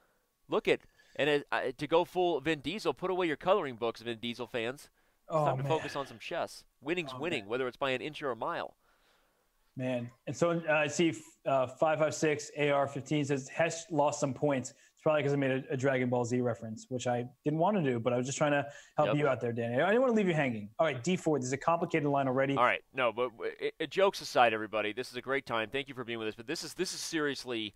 Speaker 2: Look at and it, uh, to go full Vin Diesel, put away your coloring books, Vin Diesel fans. It's oh, time to man. focus on some chess. Winning's oh, winning, man. whether it's by an inch or a mile.
Speaker 1: Man, and so uh, I see uh, five five six AR fifteen says Hess lost some points. It's probably because I made a, a, Dragon Ball Z reference, which I didn't want to do, but I was just trying to help yep. you out there, Danny. I didn't want to leave you hanging. All right, D4. This is a complicated line already.
Speaker 2: All right, no, but it, it, jokes aside, everybody, this is a great time. Thank you for being with us. But this is this is seriously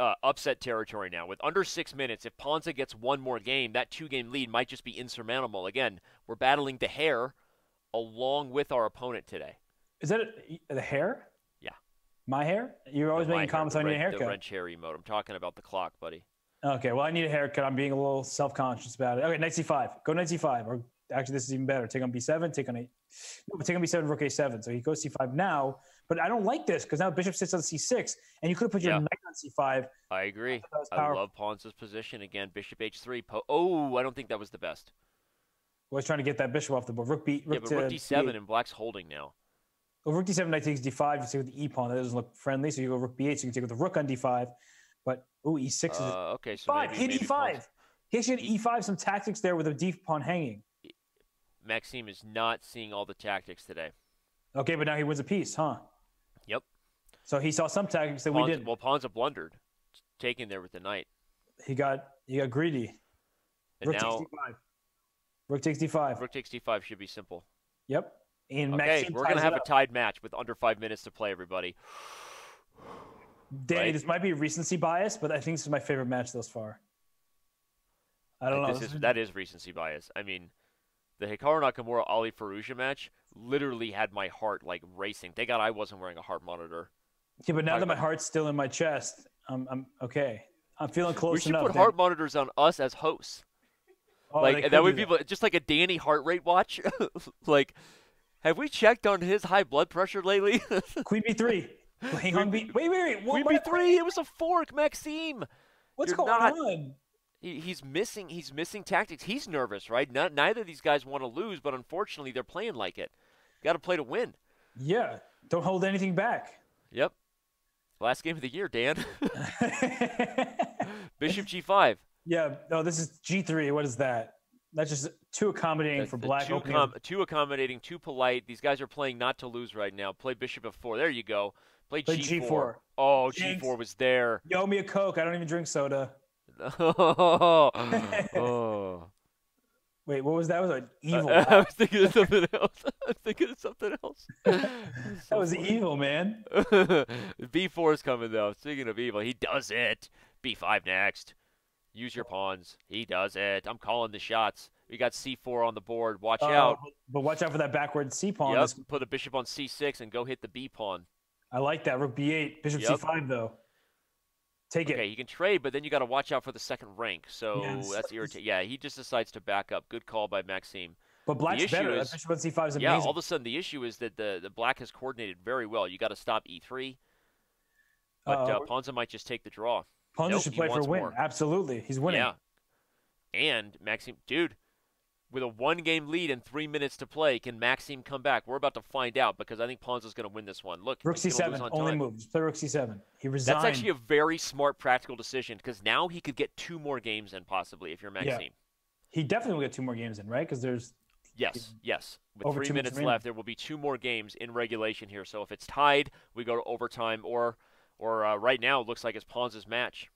Speaker 2: uh, upset territory now. With under six minutes, if Ponsa gets one more game, that two-game lead might just be insurmountable. Again, we're battling the hair along with our opponent today.
Speaker 1: Is that a, the hair?
Speaker 2: Yeah.
Speaker 1: My hair? You're always making comments on
Speaker 2: red,
Speaker 1: your haircut.
Speaker 2: The Rensch hair emote. I'm talking about the clock, buddy.
Speaker 1: Okay, well, I need a haircut. I'm being a little self-conscious about it. Okay, knight c5. Go knight c5. Or actually, this is even better. Take on b7. Take on a no, take on b7. Rook a7. So he goes c5 now. But I don't like this because now bishop sits on c6, and you could have put your yeah. knight c5.
Speaker 2: I agree. I love Ponsa's position again. Bishop h3. Po- oh, I don't think that was the best.
Speaker 1: Well, he's trying to get that bishop off the board. Rook b.
Speaker 2: Rook yeah, but rook d7 b8. and black's holding now.
Speaker 1: Well, rook d7, knight takes d5. You see with the e pawn that doesn't look friendly, so you go rook b8. So you can take with the rook on d5. But oh, e6 is
Speaker 2: uh, okay. So
Speaker 1: five. Hit e5. He actually had e5. Some tactics there with a d pawn hanging.
Speaker 2: Maxime is not seeing all the tactics today.
Speaker 1: Okay, but now he wins a piece, huh? So he saw some tactics that we didn't.
Speaker 2: Well, Ponsa blundered, taking there with the knight.
Speaker 1: He got he got greedy.
Speaker 2: And Rook now, takes d5.
Speaker 1: Rook takes d5.
Speaker 2: Rook takes d5 should be simple.
Speaker 1: Yep.
Speaker 2: And okay, Maxime we're gonna have a tied match with under five minutes to play, everybody.
Speaker 1: Danny, right? this might be recency bias, but I think this is my favorite match thus far. I don't
Speaker 2: know. Is, that is recency bias. I mean, the Hikaru Nakamura Ali Firouzja match literally had my heart like racing. Thank God I wasn't wearing a heart monitor.
Speaker 1: Yeah, but now that my heart's still in my chest, I'm, I'm okay. I'm feeling close
Speaker 2: we should
Speaker 1: enough.
Speaker 2: put heart monitors on us as hosts. Oh, like that would be just like a Danny heart rate watch. like, have we checked on his high blood pressure lately?
Speaker 1: Queen B three. Hang on, B. Wait, wait, wait.
Speaker 2: Queen B three. It was a fork, Maxime.
Speaker 1: What's You're going not... on?
Speaker 2: he, he's missing he's missing tactics. He's nervous, right? Not, neither of these guys want to lose, but unfortunately, they're playing like it. Got to play to win.
Speaker 1: Yeah, don't hold anything back.
Speaker 2: Yep. Last game of the year, Dan. Bishop G5.
Speaker 1: Yeah. No, this is G3. What is that? That's just too accommodating That's for black.
Speaker 2: Too, com- too, accommodating, too polite. These guys are playing not to lose right now. Play Bishop F4. There you go. Play, Play G4. G4. Oh, Jinx. G4 was there.
Speaker 1: You owe me a Coke. I don't even drink soda.
Speaker 2: oh. oh.
Speaker 1: Wait, what was that? was an evil.
Speaker 2: Uh, I was thinking of something else. I was thinking of something else.
Speaker 1: that was evil, man.
Speaker 2: B4 is coming though. Speaking of evil, he does it. B5 next. Use your pawns. He does it. I'm calling the shots. We got C4 on the board. Watch uh, out.
Speaker 1: But watch out for that backward C pawn.
Speaker 2: Yep. Put a bishop on C6 and go hit the B pawn.
Speaker 1: I like that. Rook B8. Bishop yep. C5 though. Take
Speaker 2: okay, it. you can trade, but then you got to watch out for the second rank. So yes. that's irritating. Yeah, he just decides to back up. Good call by Maxime.
Speaker 1: But black's better. Is, bishop on c5 is amazing.
Speaker 2: Yeah, all of a sudden the issue is that the, the black has coordinated very well. You got to stop e3. But uh, uh, Ponsa might just take the draw.
Speaker 1: Ponsa nope, should play for a win. More. Absolutely, he's winning.
Speaker 2: Yeah. And Maxime, dude, with a one game lead and three minutes to play, can Maxime come back? We're about to find out because I think Ponsa's going to win this one. Look,
Speaker 1: Rook C7, only move. Just play Rook C7. He resigned.
Speaker 2: That's actually a very smart, practical decision because now he could get two more games in possibly if you're Maxime. Yeah.
Speaker 1: He definitely will get two more games in, right? Because there's.
Speaker 2: Yes, yes. With three minutes left, there will be two more games in regulation here. So if it's tied, we go to overtime, or, or uh, right now, it looks like it's Ponsa's match.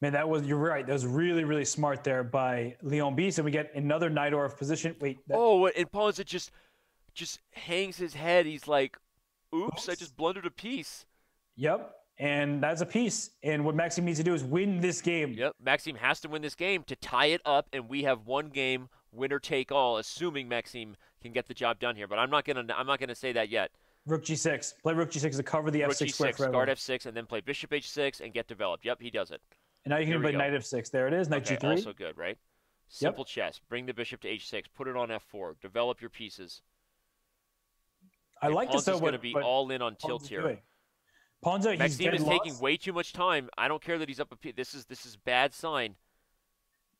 Speaker 1: Man, that was you're right. That was really really smart there by Leon B. and we get another Najdorf position. Wait.
Speaker 2: That... Oh, and Ponsa just just hangs his head. He's like, "Oops, Oops. I just blundered a piece."
Speaker 1: Yep. And that's a piece. And what Maxime needs to do is win this game.
Speaker 2: Yep. Maxime has to win this game to tie it up, and we have one game, winner take all, assuming Maxime can get the job done here. But I'm not gonna I'm not gonna say that yet.
Speaker 1: Rook G6. Play Rook G6 to cover the F6
Speaker 2: Rook G6, guard F6, and then play Bishop H6 and get developed. Yep, he does it.
Speaker 1: And now you can play knight f6. There it is, knight
Speaker 2: okay,
Speaker 1: g3.
Speaker 2: Also good, right? Simple yep. chess. Bring the bishop to h6. Put it on f4. Develop your pieces.
Speaker 1: I and like
Speaker 2: this.
Speaker 1: Ponsa's
Speaker 2: going to be all in on tilt here.
Speaker 1: Ponsa,
Speaker 2: Maxime
Speaker 1: is
Speaker 2: lost. taking way too much time. I don't care that he's up a piece. This is this is bad sign.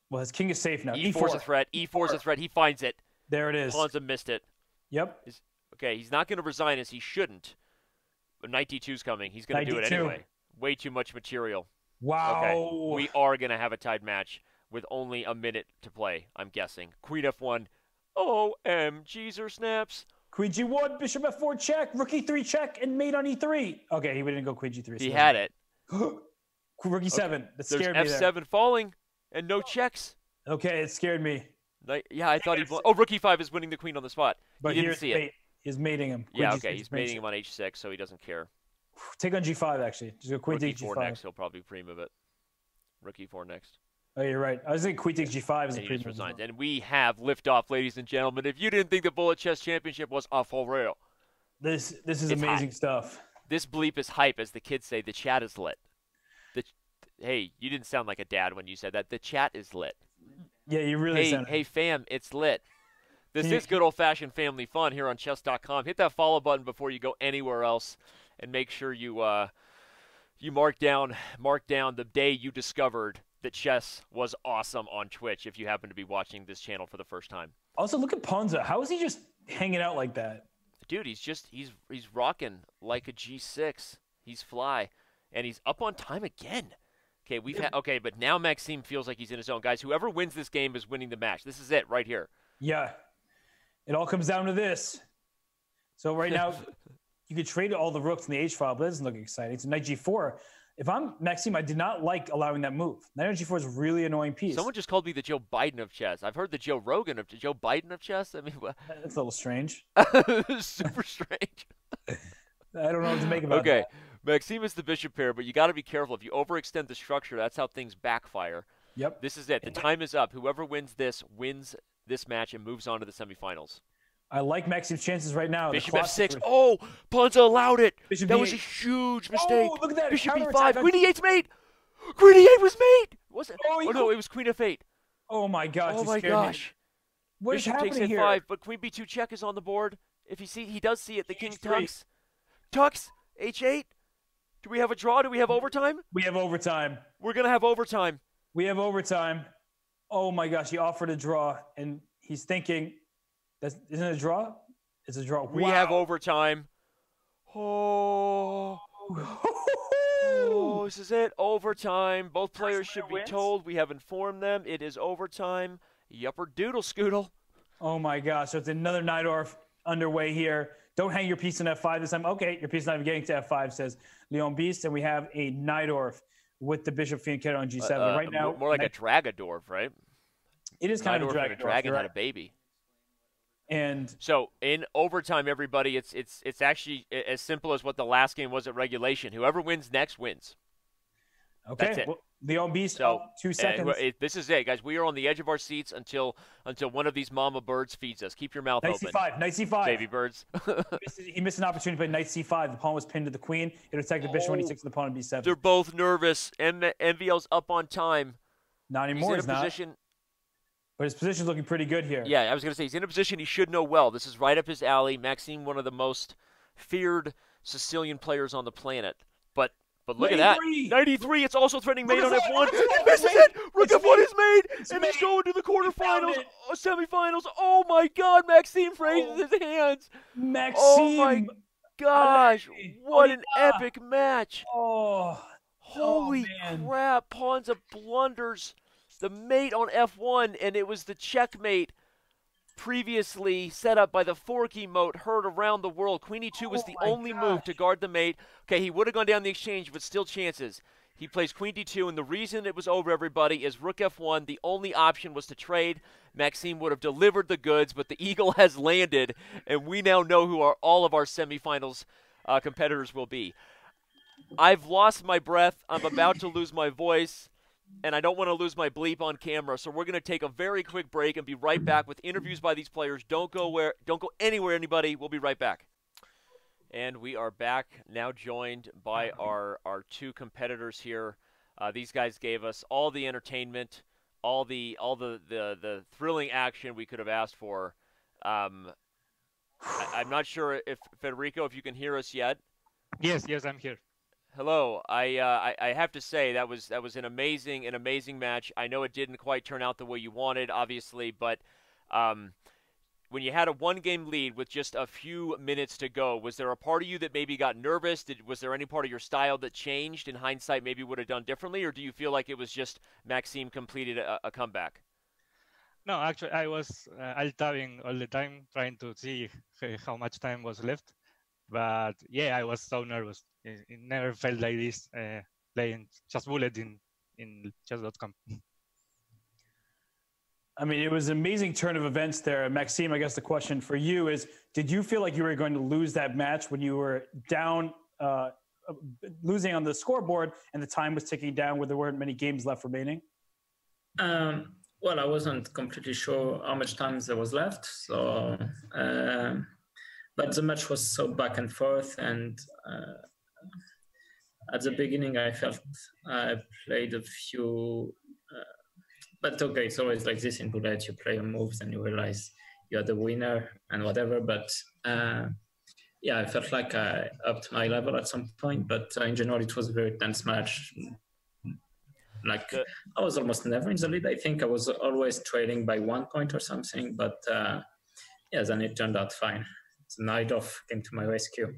Speaker 1: Well, his king is safe now.
Speaker 2: E4 is a threat. E4 is a threat. He finds it.
Speaker 1: There it is.
Speaker 2: Ponsa missed it.
Speaker 1: Yep.
Speaker 2: okay, he's not going to resign as he shouldn't. But knight d2 is coming. He's going to do it anyway. Way too much material.
Speaker 1: Wow.
Speaker 2: Okay, we are going to have a tied match with only a minute to play, I'm guessing. Queen f1. OMGs or snaps.
Speaker 1: Queen g1, bishop f4 check, rook e3 check, and mate on e3. Okay, he didn't go queen g3.
Speaker 2: He had it.
Speaker 1: rook e7. Okay. That scared
Speaker 2: There's
Speaker 1: me.
Speaker 2: F7
Speaker 1: there.
Speaker 2: falling and no checks.
Speaker 1: Okay, it scared me.
Speaker 2: Yeah, I thought he. Oh, rook e5 is winning the queen on the spot.
Speaker 1: But
Speaker 2: he didn't see
Speaker 1: mate.
Speaker 2: it.
Speaker 1: He's mating him.
Speaker 2: Queen yeah, okay, he's mating him on h6, so he doesn't care.
Speaker 1: Take on g5 actually. Just go queen
Speaker 2: rook
Speaker 1: takes
Speaker 2: e4
Speaker 1: g5.
Speaker 2: next. He'll probably pre-move it. Rook e4 next.
Speaker 1: Oh, you're right. I was thinking queen takes g5 is a pre
Speaker 2: resigns. And we have liftoff, ladies and gentlemen. If you didn't think the Bullet Chess Championship was off for real,
Speaker 1: this this is amazing
Speaker 2: hype.
Speaker 1: stuff.
Speaker 2: This bleep is hype, as the kids say. The chat is lit. The, hey, you didn't sound like a dad when you said that. The chat is lit.
Speaker 1: Yeah, you really
Speaker 2: hey,
Speaker 1: sound.
Speaker 2: Hey, fam, it's lit. This is good old fashioned family fun here on chess.com. Hit that follow button before you go anywhere else and make sure you uh, you mark down mark down the day you discovered that chess was awesome on Twitch if you happen to be watching this channel for the first time.
Speaker 1: Also, look at Ponsa. How is he just hanging out like that?
Speaker 2: Dude, he's just he's he's rocking like a G6. He's fly and he's up on time again. Okay, we've had okay, but now Maxime feels like he's in his own. Guys, whoever wins this game is winning the match. This is it right here.
Speaker 1: Yeah. It all comes down to this. So right now you could trade all the rooks in the H file, but it doesn't look exciting. It's knight G4 if I'm Maxime, I did not like allowing that move. Knight G4 is a really annoying piece.
Speaker 2: Someone just called me the Joe Biden of chess. I've heard the Joe Rogan of Joe Biden of chess. I mean, what?
Speaker 1: that's a little strange.
Speaker 2: Super strange.
Speaker 1: I don't know what to make about
Speaker 2: okay.
Speaker 1: that.
Speaker 2: Maxime is the bishop pair, but you got to be careful. If you overextend the structure, that's how things backfire.
Speaker 1: Yep.
Speaker 2: This is it. The time is up. Whoever wins this wins this match and moves on to the semifinals.
Speaker 1: I like Maxime's chances right now.
Speaker 2: Bishop f6. Oh, Ponsa allowed it. Bishop that was a huge oh, mistake.
Speaker 1: Oh, look at that.
Speaker 2: Bishop e5. Queen e8's mate. Queen e8 was mate. Was it?
Speaker 1: Oh,
Speaker 2: oh no, it was Queen f8.
Speaker 1: Oh my gosh.
Speaker 2: Oh my gosh.
Speaker 1: Me. What
Speaker 2: Bishop
Speaker 1: is
Speaker 2: takes
Speaker 1: here?
Speaker 2: a5, but Queen b2 check is on the board. If you see, he does see it. The king tucks. Tucks. h8. Do we have a draw? Do we have overtime?
Speaker 1: We have overtime.
Speaker 2: We're gonna have overtime.
Speaker 1: We have overtime. Oh my gosh, he offered a draw, and he's thinking, "That's isn't it a draw? It's a draw.
Speaker 2: We
Speaker 1: wow.
Speaker 2: have overtime. Oh. oh, this is it. Overtime. Both players should be told. We have informed them. It is overtime. Yupper doodle scoodle.
Speaker 1: Oh my gosh. So it's another Najdorf underway here. Don't hang your piece on F5 this time. Okay, your piece is not even getting to F5, says LyonBeast. And we have a Najdorf with the Bishop Fianchetto on G7.
Speaker 2: Uh,
Speaker 1: right now,
Speaker 2: more like a Dragadorf, right?
Speaker 1: It is kind
Speaker 2: Najdorf
Speaker 1: of a Dragadorf.
Speaker 2: a dragon
Speaker 1: right.
Speaker 2: had a baby.
Speaker 1: And
Speaker 2: so in overtime, everybody, it's it's it's actually as simple as what the last game was at regulation. Whoever wins next wins.
Speaker 1: Okay. Well, LyonBeast,
Speaker 2: so,
Speaker 1: two eh, seconds.
Speaker 2: It, this is it, guys. We are on the edge of our seats until until one of these mama birds feeds us. Keep your mouth
Speaker 1: Knight
Speaker 2: open.
Speaker 1: C5. Knight C5.
Speaker 2: Baby birds.
Speaker 1: he, missed, he, missed, an opportunity to play Knight C5. The pawn was pinned to the queen. It attacked the bishop
Speaker 2: oh,
Speaker 1: when he takes oh. the pawn on B7.
Speaker 2: They're both nervous. M- MVL's up on time.
Speaker 1: Not anymore.
Speaker 2: He's in a position.
Speaker 1: But his position's looking pretty good here.
Speaker 2: Yeah, I was going to say he's in a position he should know well. This is right up his alley. Maxime, one of the most feared Sicilian players on the planet. But but look 93. at that. 93. It's also threatening mate on F1. This is it. Rook F1 is made. It's and he's going to the quarterfinals, uh, semifinals. Oh my God. Maxime raises oh. his hands.
Speaker 1: Maxime.
Speaker 2: Oh my gosh. What an epic match.
Speaker 1: Oh.
Speaker 2: Holy
Speaker 1: oh,
Speaker 2: crap. Ponsa blunders the mate on F1, and it was the checkmate previously set up by the Forky moat heard around the world. Queen E2 was
Speaker 1: oh
Speaker 2: the only
Speaker 1: gosh.
Speaker 2: move to guard the mate. Okay, he would have gone down the exchange, but still chances. He plays Queen D2, and the reason it was over, everybody, is Rook F1. The only option was to trade. Maxime would have delivered the goods, but the Eagle has landed, and we now know who our, all of our semifinals uh, competitors will be. I've lost my breath. I'm about to lose my voice and I don't want to lose my bleep on camera, so we're going to take a very quick break and be right back with interviews by these players. Don't go where, don't go anywhere, anybody. We'll be right back. And we are back now, joined by our our two competitors here. Uh, these guys gave us all the entertainment, all the all the the, the thrilling action we could have asked for. Um, I, am not sure if Federico, if you can hear us yet.
Speaker 3: Yes, yes, I'm here.
Speaker 2: Hello. I, uh, I, I have to say that was that was an amazing an amazing match. I know it didn't quite turn out the way you wanted, obviously, but um, when you had a one game lead with just a few minutes to go, was there a part of you that maybe got nervous? Did was there any part of your style that changed in hindsight? Maybe would have done differently, or do you feel like it was just Maxime completed a, a comeback?
Speaker 3: No, actually, I was uh, alt-tabbing all the time, trying to see how much time was left. But yeah, I was so nervous. It, it never felt like this uh, playing Just Bullet in in chess.com.
Speaker 1: I mean, it was an amazing turn of events there. Maxime, I guess the question for you is Did you feel like you were going to lose that match when you were down, uh, losing on the scoreboard and the time was ticking down where there weren't many games left remaining?
Speaker 4: Um, well, I wasn't completely sure how much time there was left. So, uh, but the match was so back and forth. And uh, at the beginning, I felt I played a few but okay, it's always like this in bullet. You play your moves and you realize you're the winner and whatever. But uh, yeah, I felt like I upped my level at some point. But uh, in general, it was a very tense match. Like I was almost never in the lead. I think I was always trailing by one point or something. But uh, yeah, then it turned out fine. The Najdorf came to my rescue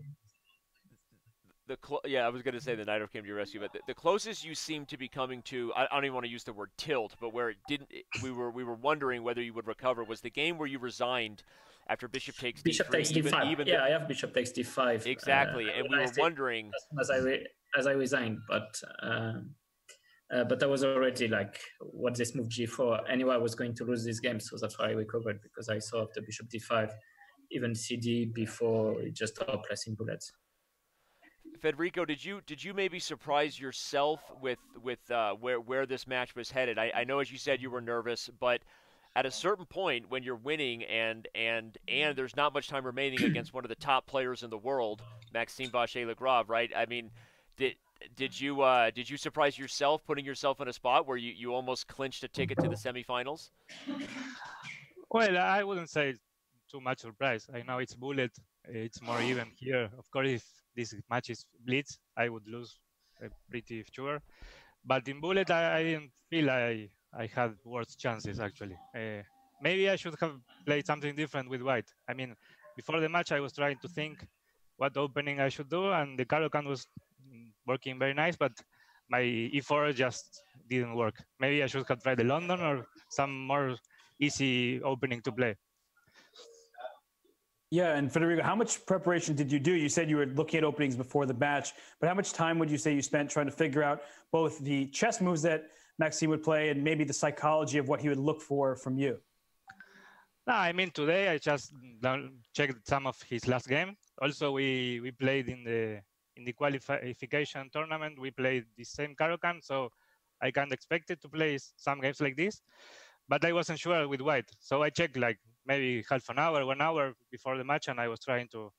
Speaker 2: the cl- yeah, I was going to say the Najdorf came to your rescue, but the, the, closest you seem to be coming to, I, I, don't even want to use the word tilt, but where it didn't, it, we were we were wondering whether you would recover was the game where you resigned after Bishop takes
Speaker 4: Bishop
Speaker 2: D3,
Speaker 4: takes
Speaker 2: even,
Speaker 4: D5.
Speaker 2: Even
Speaker 4: yeah, the, I have Bishop takes D5.
Speaker 2: Exactly, uh, and we were wondering
Speaker 4: as I re- as I resigned, but. Uh, uh, but I was already like, what this move G4? Anyway, I was going to lose this game, so that's why I recovered because I saw the Bishop D5, even CD before it just stopped pressing bullets.
Speaker 2: Federico, did you did you maybe surprise yourself with with uh, where where this match was headed? I, I know, as you said, you were nervous, but at a certain point when you're winning and and and there's not much time remaining against one of the top players in the world, Maxime Vachier-Lagrave, right? I mean, did did you uh, did you surprise yourself putting yourself in a spot where you, you almost clinched a ticket to the semifinals?
Speaker 3: Well, I wouldn't say too much surprise. I know it's bullet. It's more even here. Of course, if this match is blitz, I would lose uh, pretty sure. But in bullet, I, I, didn't feel I I had worse chances actually. Uh, maybe I should have played something different with white. I mean, before the match, I was trying to think what opening I should do, and the Caro-Kann was working very nice, but my e4 just didn't work. Maybe I should have tried the London or some more easy opening to play.
Speaker 1: Yeah, and Federico, how much preparation did you do? You said you were looking at openings before the match, but how much time would you say you spent trying to figure out both the chess moves that Maxime would play and maybe the psychology of what he would look for from you?
Speaker 3: No, I mean today I just checked some of his last game. Also, we we played in the in the qualification tournament. We played the same Caro-Kann, so I can't expect it to play some games like this. But I wasn't sure with White, so I checked like maybe half an hour, one hour before the match, and I was trying to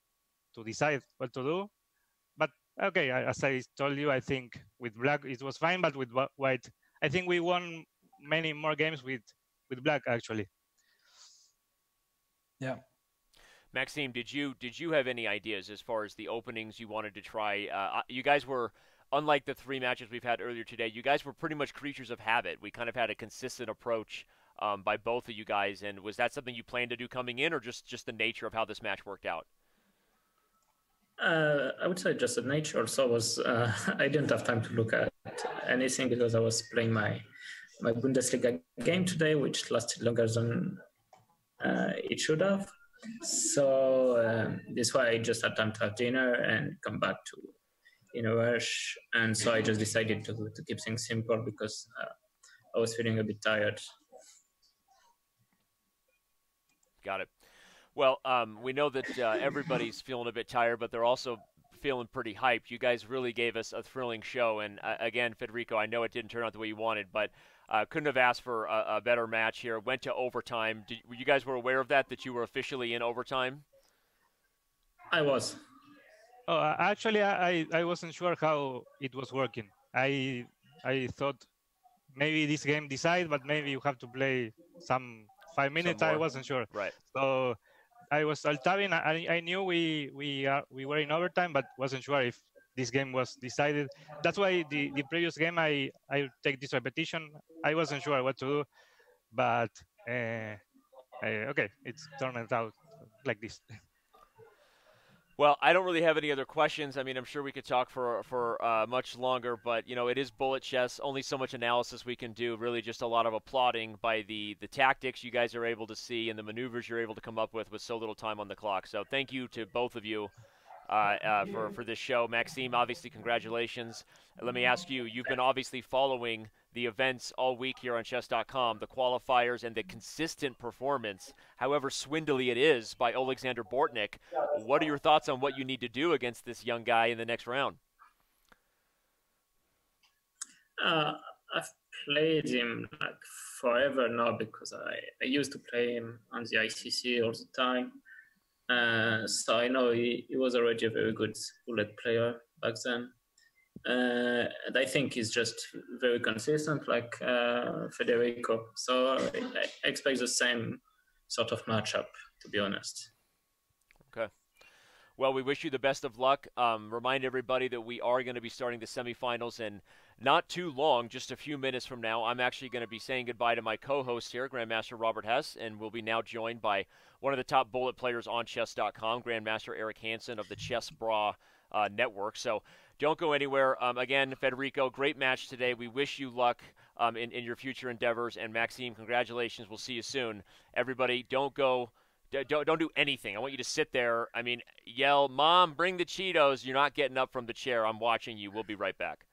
Speaker 3: to decide what to do. But okay, as I told you, I think with black it was fine, but with white, I think we won many more games with with black actually.
Speaker 1: Yeah.
Speaker 2: Maxime, did you did you have any ideas as far as the openings you wanted to try? Uh, you guys were unlike the three matches we've had earlier today. You guys were pretty much creatures of habit. We kind of had a consistent approach um, by both of you guys. And was that something you planned to do coming in, or just just the nature of how this match worked out?
Speaker 4: Uh, I would say just the nature. Also, was uh, I didn't have time to look at anything because I was playing my my Bundesliga game today, which lasted longer than uh, it should have. So um, this why I just had time to have dinner and come back to in a rush. And so I just decided to to keep things simple because uh, I was feeling a bit tired
Speaker 2: Got it. Well, um, we know that uh, everybody's feeling a bit tired, but they're also feeling pretty hyped. You guys really gave us a thrilling show, and uh, again, Federico, I know it didn't turn out the way you wanted, but uh, couldn't have asked for a, a, better match here. Went to overtime. Did, you guys were aware of that? That you were officially in overtime?
Speaker 4: I was.
Speaker 3: Oh, actually, I I wasn't sure how it was working. I I thought maybe this game decide, but maybe you have to play some five minutes. I wasn't sure.
Speaker 2: Right.
Speaker 3: So I was altabbing. I, I knew we we uh, we were in overtime, but wasn't sure if this game was decided. That's why the, the previous game I I take this repetition. I wasn't sure what to do, but uh, I, okay, it's turned out like this.
Speaker 2: Well, I don't really have any other questions. I mean, I'm sure we could talk for for uh, much longer, but you know, it is bullet chess. Only so much analysis we can do. Really, just a lot of applauding by the the tactics you guys are able to see and the maneuvers you're able to come up with with so little time on the clock. So, thank you to both of you for for this show. Maxime, obviously, congratulations. Let me ask you: You've been obviously following the events all week here on chess.com, the qualifiers and the consistent performance, however swindly it is, by Alexander Bortnyk. What are your thoughts on what you need to do against this young guy in the next round?
Speaker 4: Uh, I've played him like forever now because I, I used to play him on the ICC all the time. Uh, so I know he, he was already a very good bullet player back then. Uh, and I think he's just very consistent, like uh, Federico. So I expect the same sort of matchup, to be honest.
Speaker 2: Okay. Well, we wish you the best of luck. Um, remind everybody that we are going to be starting the semifinals in not too long, just a few minutes from now. I'm actually going to be saying goodbye to my co-host here, Grandmaster Robert Hess, and we'll be now joined by one of the top bullet players on Chess.com, Grandmaster Eric Hansen of the Chessbrah uh, Network. So don't go anywhere. Um, again, Federico, great match today. We wish you luck um, in, in your future endeavors. And Maxime, congratulations. We'll see you soon. Everybody, don't go. Don't, don't do anything. I want you to sit there. I mean, yell, Mom, bring the Cheetos. You're not getting up from the chair. I'm watching you. We'll be right back.